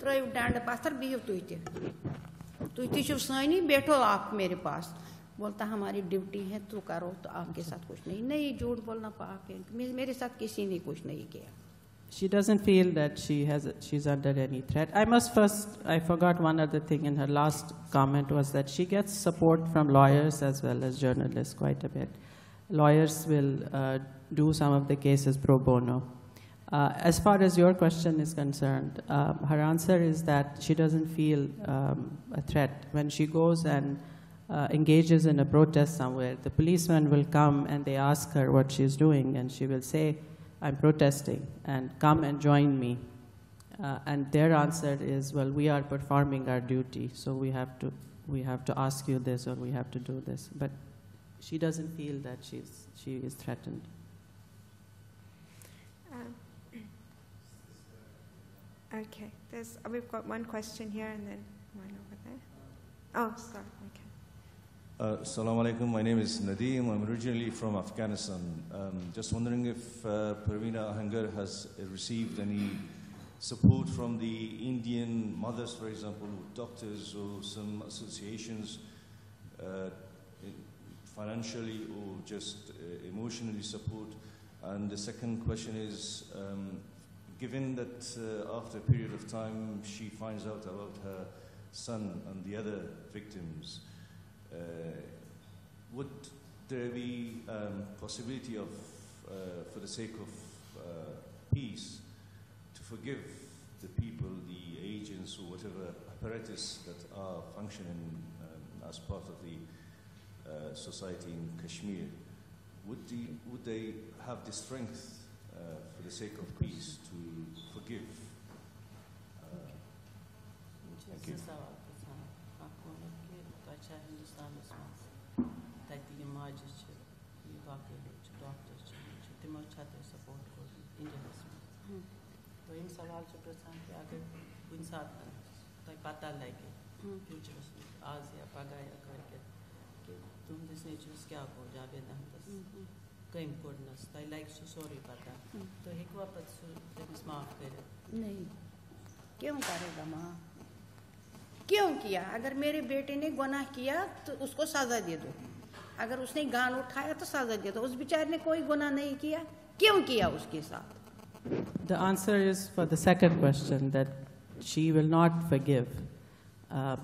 Speaker 3: त्रयु डांड पत्थर तुह तु ती छु सनी बैठो आप मेरे पास
Speaker 7: बोलता हमारी ड्यूटी है तो करो तो आपके साथ कुछ नहीं नहीं झूठ बोलना पाप है मेरे साथ किसी ने कुछ नहीं किया
Speaker 2: She doesn't feel that she has she's under any threat. I must first I forgot one other thing in her last comment was that she gets support from lawyers as well as journalists quite a bit. Lawyers will uh, do some of the cases pro bono. Uh, as far as your question is concerned, um, her answer is that she doesn't feel um, a threat when she goes and uh, engages in a protest somewhere. The policeman will come and they ask her what she's doing, and she will say, I'm protesting and come and join me. Uh, and their answer is, well, we are performing our duty, so we have to, we have to ask you this or we have to do this. But she doesn't feel that she's, she is threatened.
Speaker 1: Um, Okay, there's, we've got one question here and then one over there. Oh, sorry, okay.
Speaker 8: Uh, Assalamu alaikum. My name is Nadeem. I'm originally from Afghanistan. Um, just wondering if uh, Parveena Ahangar has uh, received any support from the Indian mothers, for example, doctors or some associations, uh, financially or just uh, emotionally support. And the second question is, um, given that uh, after a period of time she finds out about her son and the other victims, uh, would there be um, possibility of, uh, for the sake of uh, peace, to forgive the people, the agents, or whatever apparatus that are functioning um, as part of the uh, society in Kashmir? Would, the, would they have the strength uh, for the sake of peace, to forgive. Uh, thank you.
Speaker 9: કંઈ કોડ નસતા like સુ sorry પતા તો એક વખત સુ તેસ માફ કરે નહીં क्यों
Speaker 7: करेगा माँ? क्यों किया? अगर मेरे बेटे ने गुनाह किया तो उसको सजा दे दो। अगर उसने गान उठाया तो सजा दे दो। उस बेचारे ने कोई गुनाह नहीं किया। क्यों किया उसके साथ?
Speaker 2: The answer is for the second question that she will not forgive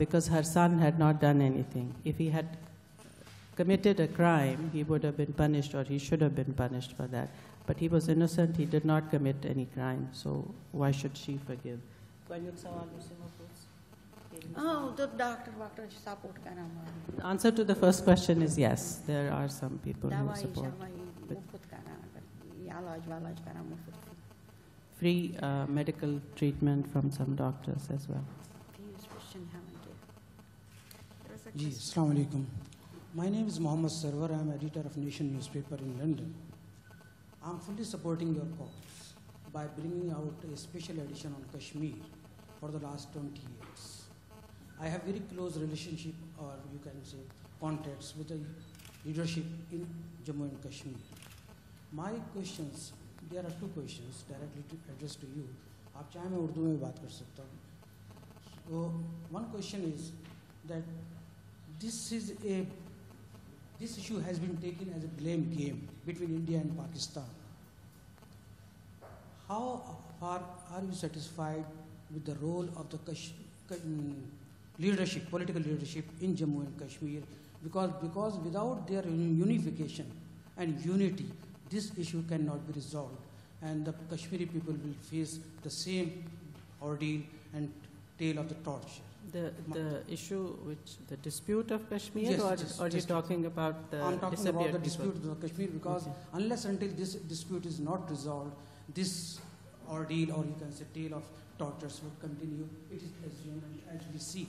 Speaker 2: because her son had not done anything if he had committed a crime, he would have been punished or he should have been punished for that. But he was innocent, he did not commit any crime, so why should she forgive?
Speaker 7: Oh, the doctor, doctor
Speaker 2: support Answer to the first question is yes. There are some people who support. Free uh, medical treatment from some doctors as well.
Speaker 1: Yes,
Speaker 10: Assalamu alaikum. My name is Mohammed Sarwar. I'm editor of Nation newspaper in London. I'm fully supporting your cause by bringing out a special edition on Kashmir for the last 20 years. I have very close relationship or you can say contacts with the leadership in Jammu and Kashmir. My questions, there are two questions directly to, addressed to you. आप चाहे मैं उर्दू में बात कर सकता हूँ one question is that this is a this issue has been taken as a blame game between India and Pakistan. How far are you satisfied with the role of the Kash, Ka- mm, leadership, political leadership in Jammu and Kashmir? Because, because without their unification and unity, this issue cannot be resolved. And the Kashmiri people will face the same ordeal and tale of the torture.
Speaker 2: The, the issue which, the dispute of Kashmir
Speaker 10: Yes,
Speaker 2: or,
Speaker 10: yes,
Speaker 2: or you're talking about the
Speaker 10: I'm talking about the
Speaker 2: people?
Speaker 10: dispute of Kashmir because
Speaker 2: Okay.
Speaker 10: unless until this dispute is not resolved, this ordeal or you can say tale of tortures would continue. It is assumed as we see.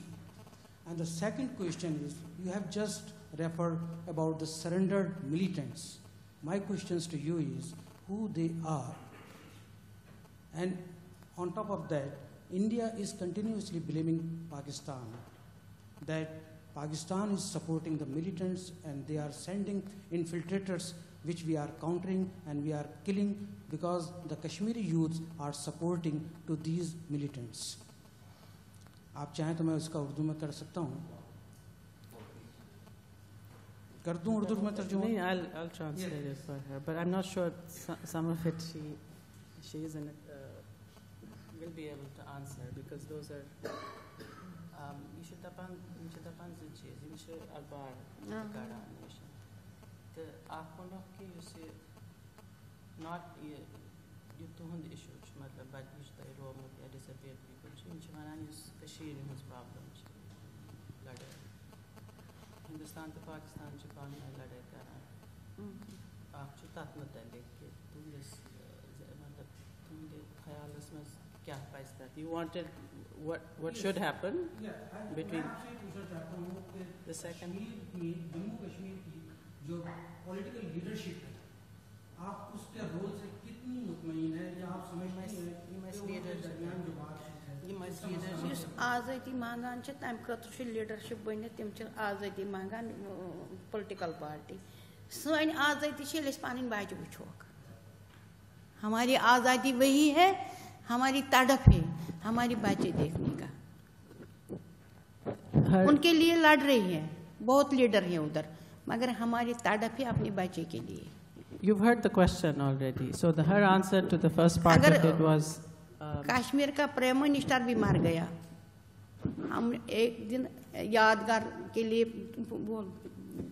Speaker 10: And the second question is, you have just referred about the surrendered militants. My questions to you is who they are. And on top of that, India is continuously blaming Pakistan that Pakistan is supporting the militants and they are sending infiltrators which we are countering and we are killing because the Kashmiri youths are supporting to these militants. आप चाहें तो मैं उसका उर्दू में कर सकता हूँ कर दूं उर्दू में तर्जुमा
Speaker 2: No, I'll, I'll translate it for her, but I'm not sure so- some of it she, she isn't, uh, will be able to answer because those are.
Speaker 11: Um, Mishatapan, Mishatapan Misha Albar, ah. Mishatakara, Misha. The Akhonokki, you see, not Yutuhund issues, but Mishtayro Mutia disappeared people. Mishamanan is Kashir in his problems. लड़े हिंदुस्तान तो Pakistan Japan में लड़े आप
Speaker 2: You wanted what what yes. should happen
Speaker 10: yeah,
Speaker 2: between the second.
Speaker 10: जो political leadership है आप उसके role से कितनी मुतमिन है या आप
Speaker 3: समझ आज़ादी मांगान तम खु लीडरशिप बन तम आज़ादी मांगान पोलिटिकल पार्टी सी आज़ादी पे पे बचे वो हमारी आज़ादी वही है हमारी तड़प है हमारी बातें
Speaker 2: देखने
Speaker 3: का उनके लिए लड़ रही है बहुत लीडर है उधर मगर हमारी तड़प है अपने बच्चे के लिए
Speaker 2: You've heard the question already. So the, her answer to the first part
Speaker 3: अगर,
Speaker 2: of it was. Um,
Speaker 3: Kashmir का प्राइम मिनिस्टर भी मार गया हम एक दिन यादगार के लिए बोल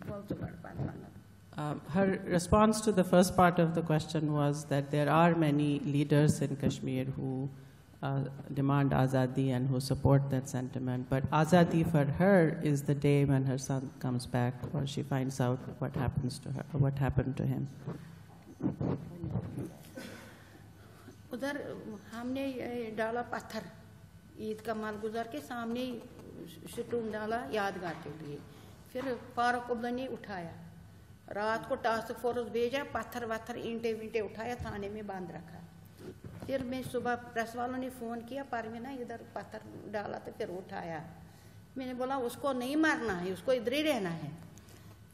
Speaker 3: बोल तो
Speaker 2: Um, her response to the first part of the question was that there are many leaders in Kashmir who uh, demand azadi and who support that sentiment. But azadi for her is the day when her son comes back or she finds out what happens to her, what happened to him.
Speaker 3: उधर हमने ये डाला पत्थर ईद का माल गुजार के सामने ही स्टूम डाला यादगार के लिए फिर फारूक अब्दुल्ला ने उठाया रात को टास्क फोर्स भेजा, पत्थर वत्थर ईंटे वींटे उठाया, थाने में बाँध रखा। फिर मैं सुबह प्रेस वालों ने फ़ोन किया परवीना इधर पत्थर डाला तो फिर उठाया। मैंने बोला, उसको नहीं मारना है, उसको इधर ही रहना है।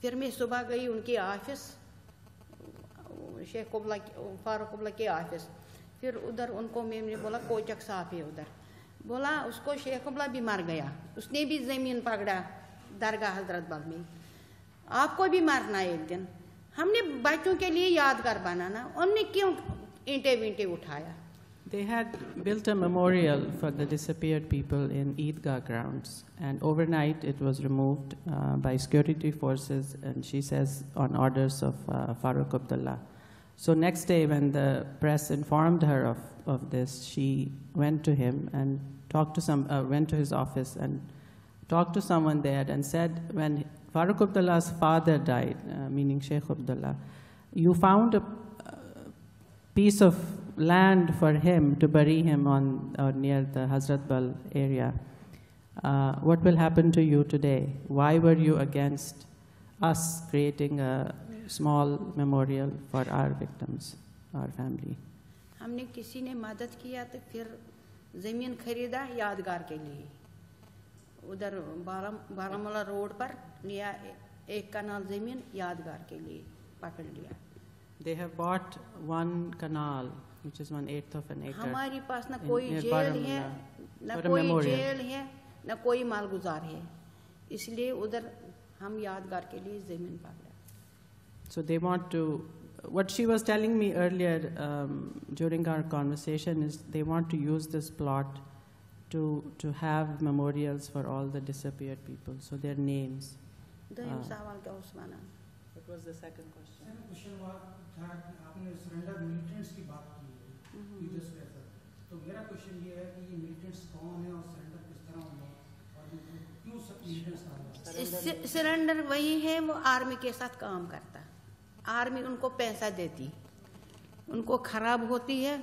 Speaker 3: फिर मैं सुबह गई उनकी ऑफ़िस, शेख कुबला फारूक कुबला के ऑफ़िस। फिर उधर उनको मैंने बोला कोचक साहब है उधर। बोला, उसको शेख कुबला भी मर गया, उसने भी ज़मीन पकड़ा, दरगाह हज़रत में। आपको भी मारना है एक दिन हमने बच्चों के लिए यादगार बनाना उनने क्यों ईंटे वींटे उठाया
Speaker 2: They had built a memorial for the disappeared people in Eidgah grounds, and overnight it was removed uh, by security forces, and she says on orders of uh, Farooq Abdullah. So next day, when the press informed her of, of this, she went to him and talked to some, uh, went to his office and talked to someone there and said, when Farooq Abdullah's father died, uh, meaning Sheikh Abdullah, you found a piece of land for him to bury him on or near the Hazrat Bal area. Uh, what will happen to you today? Why were you against us creating a small memorial for our victims, our family?
Speaker 3: हमने किसी ने मदद किया तो फिर ज़मीन खरीदा यादगार के लिए उधर बारा बारामूला रोड पर लिया एक कनाल ज़मीन यादगार के लिए पकड़ लिया
Speaker 2: They have bought one canal, which is one eighth of an acre.
Speaker 3: हमारे पास न कोई जेल है न कोई जेल है न कोई मालगुजार है इसलिए उधर हम यादगार के लिए ज़मीन पकड़ा
Speaker 2: So they want to. What she was telling me earlier um, during our conversation is they want to use this plot to to have memorials for all the disappeared people. So their names. हाँ।
Speaker 3: सवाल का उस्माना
Speaker 2: What was the second question?
Speaker 10: Second question हुआ था कि आपने surrender militants की बात की है यू जस्ट रेफर तो मेरा क्वेश्चन ये है कि ये मिलिटेंट्स कौन है और सरेंडर किस तरह हुआ और ये क्यों है
Speaker 3: सिलेंडर वही है वो आर्मी के साथ काम करता आर्मी उनको पैसा देती उनको खराब होती है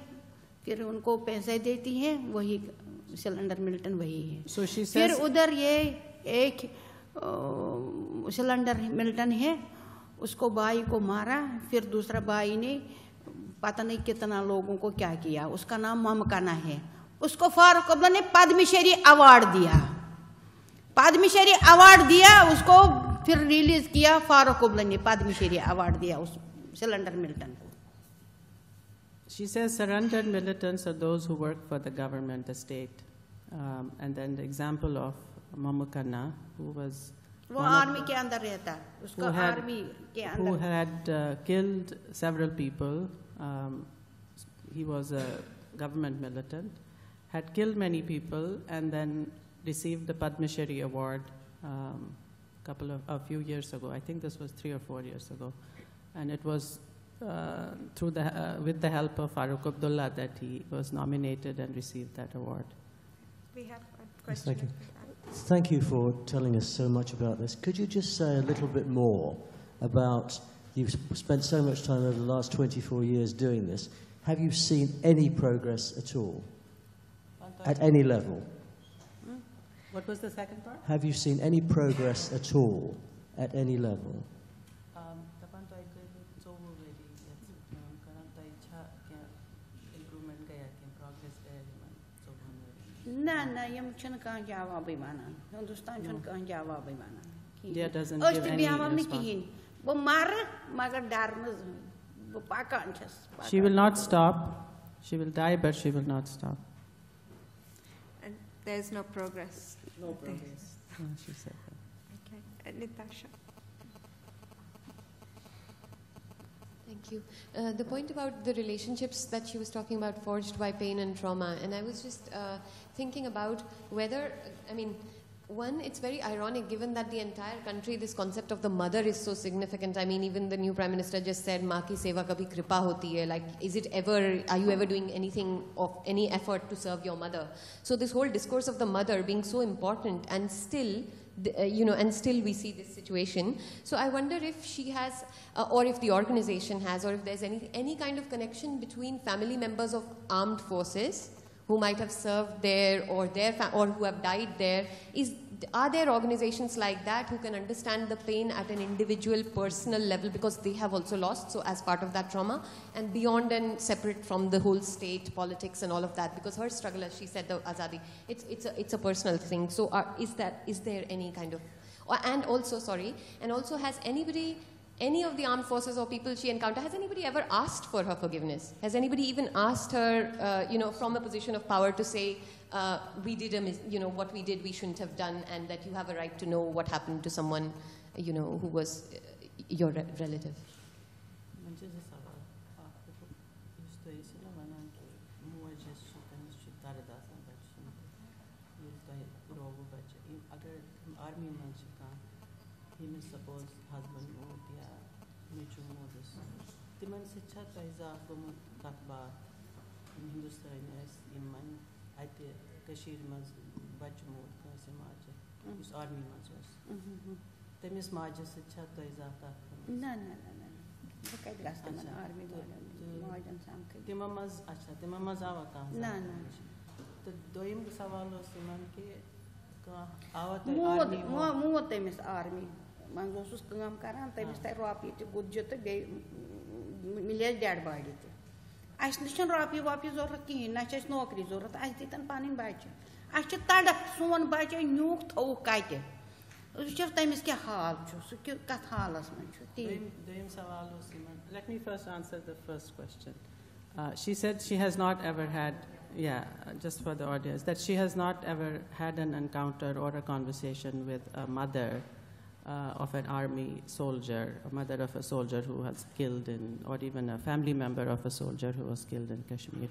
Speaker 3: फिर उनको पैसे देती है वही सिलेंडर मिल्टन वही है
Speaker 2: So
Speaker 3: फिर उधर ये एक सिलेंडर मिल्टन है। उसको भाई को मारा फिर दूसरा भाई ने पता नहीं कितना लोगों को क्या किया। उसका नाम ममकाना है। उसको फारूक अब्दुल्ला ने पद्मश्री अवार्ड दिया। पद्मश्री अवार्ड दिया उसको फिर रिलीज़ किया फारूक अब्दुल्ला ने पद्मश्री अवार्ड दिया उस सिलेंडर मिल्टन को।
Speaker 2: She says surrendered militants are those who work for the government, the state. Um, and then the example of Mamukana, who was
Speaker 3: वो
Speaker 2: one of
Speaker 3: आर्मी के अंदर रहता
Speaker 2: who
Speaker 3: उसका
Speaker 2: had,
Speaker 3: आर्मी के
Speaker 2: who
Speaker 3: अंदर
Speaker 2: had uh, killed several people. Um, he was a government militant, had killed many people, and then received the Padma Shri award um, couple of a few years ago. I think this was three or four years ago, and it was uh, through the uh, with the help of Farooq Abdullah that he was nominated and received that award.
Speaker 1: We have a
Speaker 12: Yes,
Speaker 1: question.
Speaker 12: thank you. Thank you for telling us so much about this. Could you just say a little bit more about, you've spent so much time over the last 24 years doing this. Have you seen any progress at all, at any level? Hmm?
Speaker 2: What was the second part?
Speaker 12: Have you seen any progress at all, at any level?
Speaker 3: ना ना यम छन कहाँ जवाबी मानान हिंदुस्तान छन कहाँ जवाबी मानान
Speaker 2: India doesn't
Speaker 3: अस
Speaker 2: give
Speaker 3: ते
Speaker 2: any
Speaker 3: बेहवाम न
Speaker 2: response.
Speaker 3: कहिन वो मार मगर डर न वो पाकान छस
Speaker 2: She will not stop. She will die, but she will not stop.
Speaker 1: And there's no progress.
Speaker 2: No progress. Yeah, she said that.
Speaker 1: Okay. Uh, Natasha.
Speaker 13: Thank you. Uh, the point about the relationships that she was talking about forged by pain and trauma, and I was just uh, thinking about whether, I mean, one, it's very ironic given that the entire country, this concept of the mother is so significant. I mean, even the new prime minister just said, "Maa ki seva kabhi kripa hoti hai." Like, is it ever? Are you ever doing anything of any effort to serve your mother? So this whole discourse of the mother being so important, and still, uh, you know, and still we see this situation. So I wonder if she has, uh, or if the organization has, or if there's any any kind of connection between family members of armed forces who might have served there or their fa- or who have died there is are there organizations like that who can understand the pain at an individual personal level because they have also lost so as part of that trauma and beyond and separate from the whole state politics and all of that? Because her struggle as she said the azadi it's it's a, it's a personal thing. So are, is that is there any kind of and also sorry and also has anybody any of the armed forces or people she encountered, has anybody ever asked for her forgiveness? Has anybody even asked her, uh, you know, from a position of power to say, uh, we did a, mis- you know, what we did we shouldn't have done, and that you have a right to know what happened to someone, you know, who was uh, your re- relative?
Speaker 9: Taija गुम कतबा Hindustan S इमन अत कशीर मज बच्चे मोद कंसे माजे उस army मज तमिस माजे शिक्षा तैजा कत
Speaker 3: ना ना ना ना वो कह दिया मन आर्मी वाले सामके
Speaker 9: तिमा मज अच्छा तिमा मज आवा कहाँ
Speaker 3: ना ना
Speaker 9: तो दोयम सवाल ओस तिमन के कहाँ आवा तो
Speaker 3: मोद
Speaker 9: आर्मी
Speaker 3: مِلے اَسہِ ڈٮ۪ڈ باڈی تہِ اَسہِ نِش چھَنہٕ رۄپیہِ وۄپیہِ ضوٚرَتھ کِہیٖنۍ نہ چھِ اَسہِ نوکری ضوٚرَتھ اَسہِ دِتَن پَنٕنۍ بَچہِ اَسہِ چھِ تڑف سون بَچہِ نیوٗکھ تھوٚوُکھ کَتہِ أسۍ وٕچھو تٔمِس کیٛاہ حال چھُ سُہ کہِ کَتھ حالَس منٛز چھُ
Speaker 9: تی دوٚیِم سوال اوس یِمَن
Speaker 2: let me first answer the first question she said she has not ever had ya just for the audience that she has not ever had an encounter or a conversation with a mother of an army soldier, a mother of a soldier who was killed in, or even a family member of a soldier who was killed in Kashmir.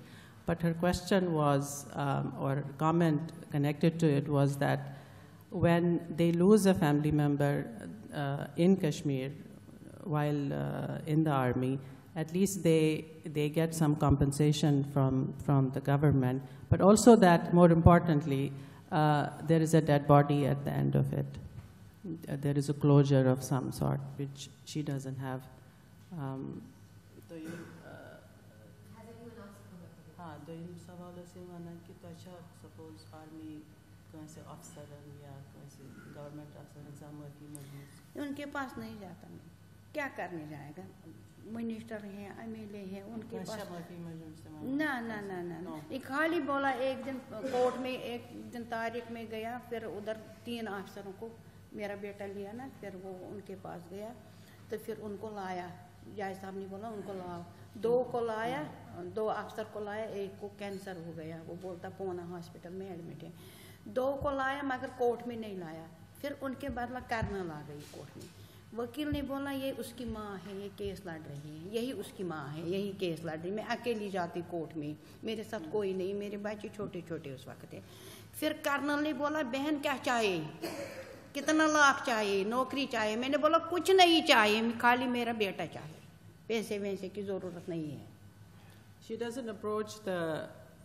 Speaker 2: But her question was, um, or comment connected to it was that when they lose a family member uh, in Kashmir while uh, in the army, at least they, they get some compensation from, from the government, but also that, more importantly, uh, there is a dead body at the end of it. Uh, there is a closure of some sort, which she doesn't have. Um,
Speaker 9: हाँ सवाल कि suppose army अफसर या कंसे government अफसर exam माफ़ी मज़बूत
Speaker 3: उनके पास नहीं जाता मैं। क्या करने जाएगा? मिनिस्टर हैं एमएलए हैं उनके
Speaker 9: कंसे
Speaker 3: पास ना ना ना ना ये खाली बोला एक दिन कोर्ट में एक दिन तारीख में गया फिर उधर तीन अफसरों को मेरा बेटा लिया ना, फिर वो उनके पास गया तो फिर उनको लाया। जज साहब ने बोला, उनको लाओ। दो को लाया, दो अफसर को लाया, एक को कैंसर हो गया। वो बोलता, पूना हॉस्पिटल में एडमिट है। दो को लाया, मगर कोर्ट में नहीं लाया। फिर उनके बदला कर्नल आ गई कोर्ट में। वकील ने बोला, ये उसकी माँ है, ये केस लड़ रही है, यही उसकी माँ है, यही केस लड़ रही मैं अकेली जाती कोर्ट में। मेरे साथ कोई नहीं, मेरे बच्चे छोटे छोटे उस वक्त थे। फिर कर्नल ने बोला, बहन क्या चाहिए कितना लाख चाहिए नौकरी चाहिए मैंने बोला कुछ नहीं चाहिए खाली मेरा बेटा चाहिए पैसे वैसे की ज़रूरत नहीं है
Speaker 2: She doesn't approach the,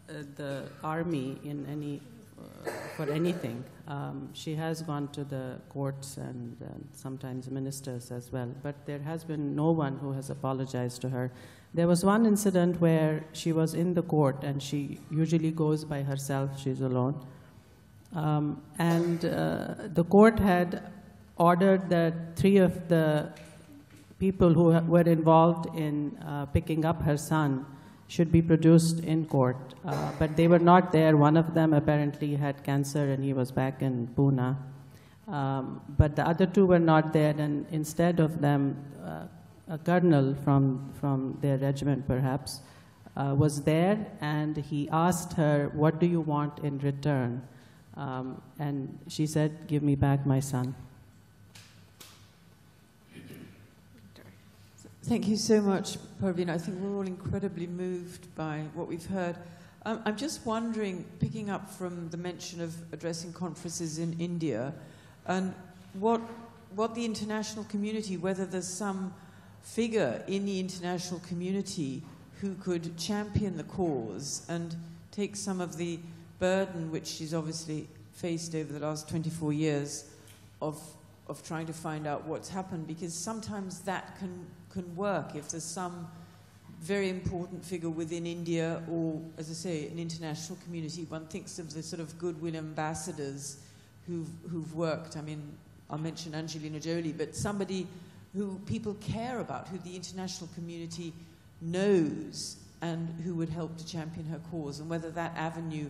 Speaker 2: uh, the army in any, uh, for anything. Um, she has gone to the courts and uh, sometimes ministers as well, but there has been no one who has apologized to her. There was one incident where she was in the court and she usually goes by herself, she's alone. Um, and uh, the court had ordered that three of the people who were involved in uh, picking up her son should be produced in court. Uh, but they were not there. One of them apparently had cancer and he was back in Pune. Um, but the other two were not there, and instead of them, uh, a colonel from, from their regiment perhaps uh, was there, and he asked her, What do you want in return? Um, and she said, Give me back my son.
Speaker 14: Thank you so much, Parveen. I think we're all incredibly moved by what we've heard. Um, I'm just wondering, picking up from the mention of addressing conferences in India, and what, what the international community, whether there's some figure in the international community who could champion the cause and take some of the burden which she's obviously faced over the last 24 years of, of trying to find out what's happened, because sometimes that can can work if there's some very important figure within India or, as I say, an international community. One thinks of the sort of goodwill ambassadors who've, who've worked. I mean, I'll mention Angelina Jolie, but somebody who people care about, who the international community knows and who would help to champion her cause, and whether that avenue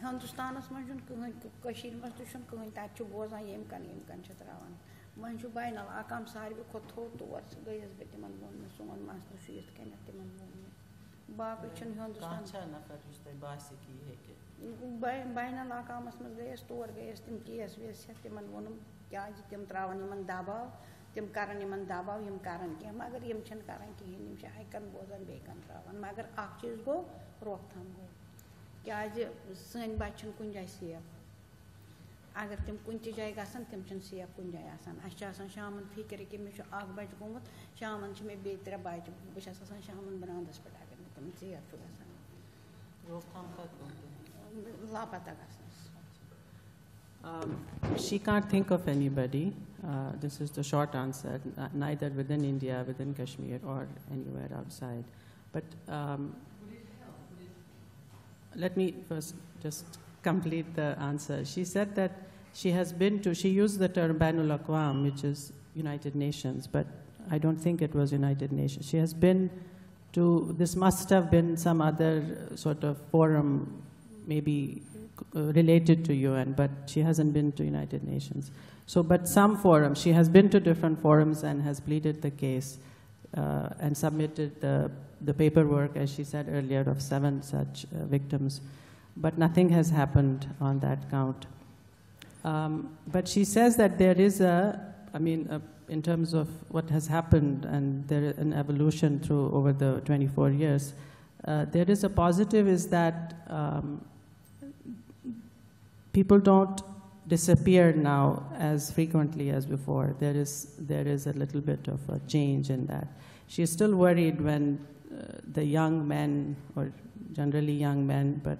Speaker 15: मशहूर इंसान यमिस जान काम करान तमिस वनो तुम कि सह कर तुंद यह मसल सह पकन सह ब्रोट लुकन हिंदुस्तान मज तुम मशहूर या बेस कुन मुल्कस
Speaker 3: हिंदुस्तान मज मज तुम तक बोजान यम कन यम कन त्रावान वह बैन अकाम सारे खुद थोड़ तौर गयस बह तिम वो सोन मसल ये तिम वो बाकी बैन अकामस मज गयस तौर गयस तम केस वेस तिम वोन क्या तम त्रावन दबाव तम کیٛازِ سٲنۍ بَچہِ چھِنہٕ کُنہِ جایہِ سیف اگر تِم کُنہِ تہِ جایہِ گژھن تِم چھِنہٕ سیف کُنہِ جایہِ آسان اَسہِ چھِ آسان شامَن فِکِر کہِ مےٚ چھُ اَکھ بَچہِ گوٚمُت شامَن چھِ مےٚ بیٚیہِ ترٛےٚ بَچہِ بہٕ چھَس آسان شامَن برٛانٛدَس پٮ۪ٹھ اگر نہٕ تِم ژیر چھُ گژھان لاپَتہ گژھنَس
Speaker 2: Um, she can't think of anybody. Uh, this is the short answer, neither within India, within Kashmir, or anywhere outside. But um, let me first just complete the answer. She said that she has been to, she used the term Banul Aqwam, which is United Nations, but I don't think it was United Nations. She has been to, this must have been some other sort of forum, maybe uh, related to UN, but she hasn't been to United Nations. So, but some forum, she has been to different forums and has pleaded the case uh, and submitted the, the paperwork, as she said earlier, of seven such uh, victims. But nothing has happened on that count. Um, but she says that there is a, I mean, a in terms of what has happened and there an evolution through over the 24 years, uh, there is a positive is that um, people don't disappear now as frequently as before. There is, there is a little bit of a change in that. She is still worried when uh, the young men, or generally young men, but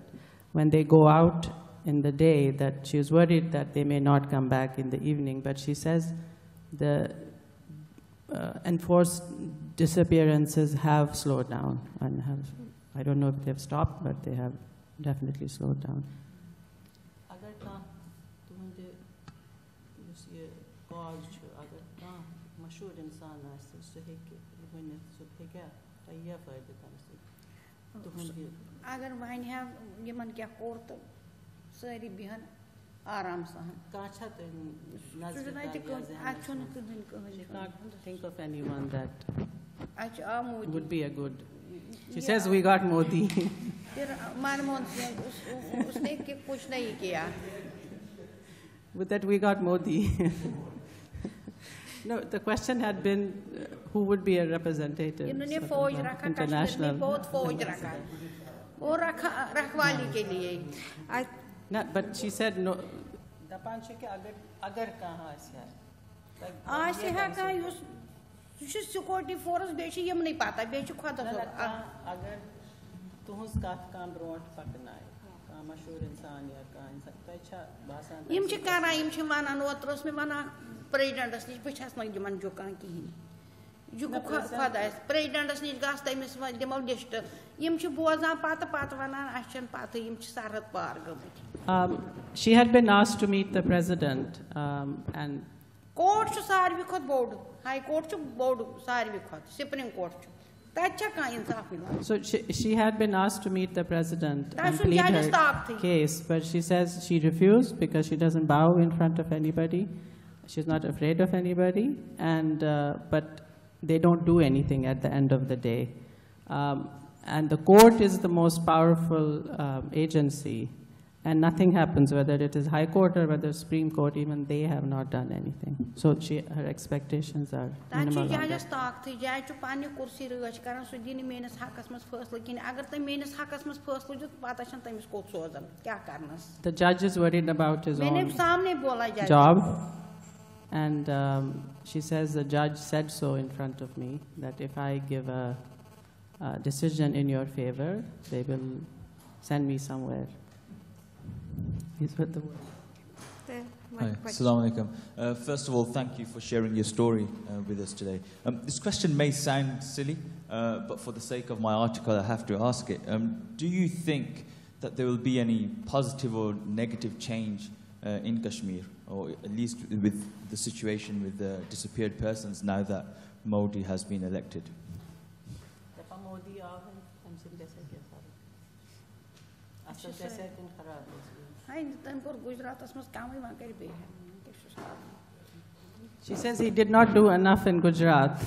Speaker 2: when they go out in the day, that she is worried that they may not come back in the evening. But she says the uh, enforced disappearances have slowed down and have, I don't know if they've stopped, but they have definitely slowed down.
Speaker 3: اگر
Speaker 2: وۄنۍ ہا یِمن کیٛاہ کوٚر تہٕ
Speaker 3: سٲری بیٚہن آرام
Speaker 2: سان اَتہِ چھُنہٕ کٕہٕنۍ کٕہٕنۍ اَتہِ چھُ آو مودی
Speaker 3: फिर मनमोहन सिंह उस, उसने कुछ नहीं किया
Speaker 2: With that we got Modi. no, the question had been uh, who would be a representative.
Speaker 3: इन्होंने
Speaker 2: sort of,
Speaker 3: फौज
Speaker 2: uh,
Speaker 3: रखा कश्मीर में
Speaker 2: international.
Speaker 3: बहुत फौज रखा वो रखा रखवाली के लिए
Speaker 1: I,
Speaker 2: No, but she said no.
Speaker 16: दपान छ कि अगर अगर कहाँ आसे
Speaker 3: आज से है का युस युस सिक्योरिटी फोर्स बेच यम नहीं पाता बेच खुद
Speaker 16: अगर तुहंज कथ कान ब्रोट पकनाए कहाँ मशहूर इंसान या कहाँ इंसान तो अच्छा बासान
Speaker 3: यम छ करान यम छ वनान ओत्रस में वना प्रेसिडेंटस निश پرٛیزِڈَنٹَس نِش بہٕ چھَس نہٕ یِمَن جُکان کِہیٖنۍ جُکُک خۄدایَس پرٛیزِڈَنٹَس نِش گژھ تٔمِس وۄنۍ دِمو لِسٹ یِم چھِ بوزان پَتہٕ پَتہٕ وَنان اَسہِ چھَنہٕ پَتہٕ یِم
Speaker 2: چھِ سرحد پار گٔمٕتۍ she had been as to meet the president and
Speaker 3: court چھُ ساروی کھۄتہٕ بوٚڑ ہاے کوٹ چھُ بوٚڑ ساروی کھۄتہٕ سپرِنٛگ کوٹ چھُ تَتہِ چھا کانٛہہ اِنصاف
Speaker 2: مِلان so she had been as to meet the president case but she says she refuse because she doesn't bow in front of any doesn't bow in front of anybody. She's not afraid of anybody, and uh, but they don't do anything at the end of the day. Um, and the court is the most powerful um, agency, and nothing happens, whether it is High Court or whether Supreme Court, even they have not done anything. So she, her expectations are
Speaker 3: तत
Speaker 2: minimal. on
Speaker 3: जजस
Speaker 2: that.
Speaker 3: ताकत जज छ पानी कुर्सी रच कर सह दिन मेस हकस मज फैसलो कह अगर तम मेस हकस मज फैसलो दित पता तमिस कोत सोजन क्या Karan's
Speaker 2: The judge is worried about his
Speaker 3: मैंने
Speaker 2: own
Speaker 3: सामने बोला जज
Speaker 2: job. And um, she says the judge said so in front of me that if I give a, a decision in your favor, they will send me somewhere. These were the
Speaker 1: word.
Speaker 17: Hi,
Speaker 1: one.
Speaker 17: Assalamu alaikum. Uh, first of all, thank you for sharing your story uh, with us today. Um, this question may sound silly, uh, but for the sake of my article, I have to ask it. Um, do you think that there will be any positive or negative change uh, in Kashmir, or at least with the situation with the disappeared persons now that Modi has been elected?
Speaker 2: She says he did not do enough in Gujarat.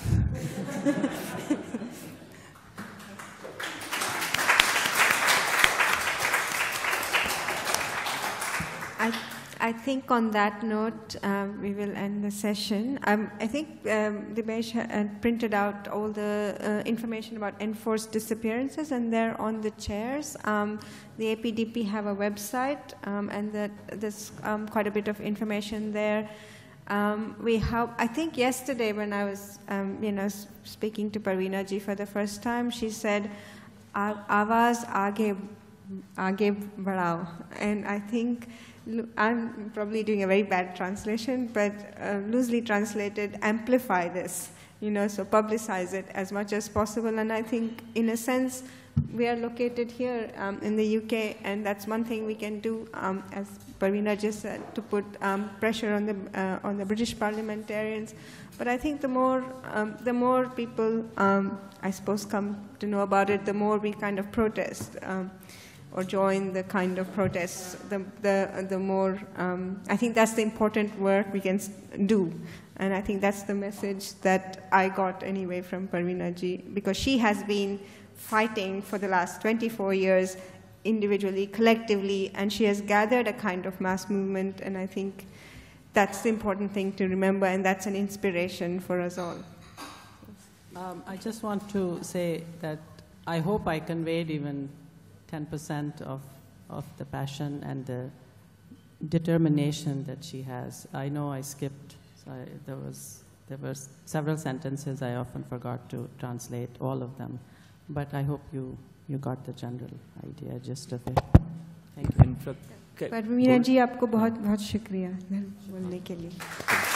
Speaker 1: I, think on that note, um, we will end the session. Um, I think um, Dibesh had printed out all the uh, information about enforced disappearances, and they're on the chairs. Um, the APDP have a website, um, and that, there's um, quite a bit of information there. Um, we have, I think yesterday when I was, you know, speaking to Parveena ji for the first time, she said, "A- "Awaz aage, aage badhao," and I think I'm probably doing a very bad translation, but uh, loosely translated, amplify this, you know, so publicize it as much as possible. And I think, in a sense, we are located here um, in the UK, and that's one thing we can do, um, as Parveena just said, to put um, pressure on the uh, on the British parliamentarians. But I think the more um, the more people, um, I suppose, come to know about it, the more we kind of protest. Or join the kind of protests, the, the, the more, um, I think that's the important work we can do. And I think that's the message that I got anyway from Parveena ji, because she has been fighting for the last 24 years individually, collectively, and she has gathered a kind of mass movement, and I think that's the important thing to remember, and that's an inspiration for us all.
Speaker 2: Um, I just want to say that I hope I conveyed even 10% of, of the passion and the determination that she has. I know I skipped, so I, there, was, there were several sentences I often forgot to translate, all of them. But I hope you, you got the general idea, gist of it. Thank you.
Speaker 1: Parveena जी आपको बहुत बहुत शुक्रिया इधर बोलने के लिए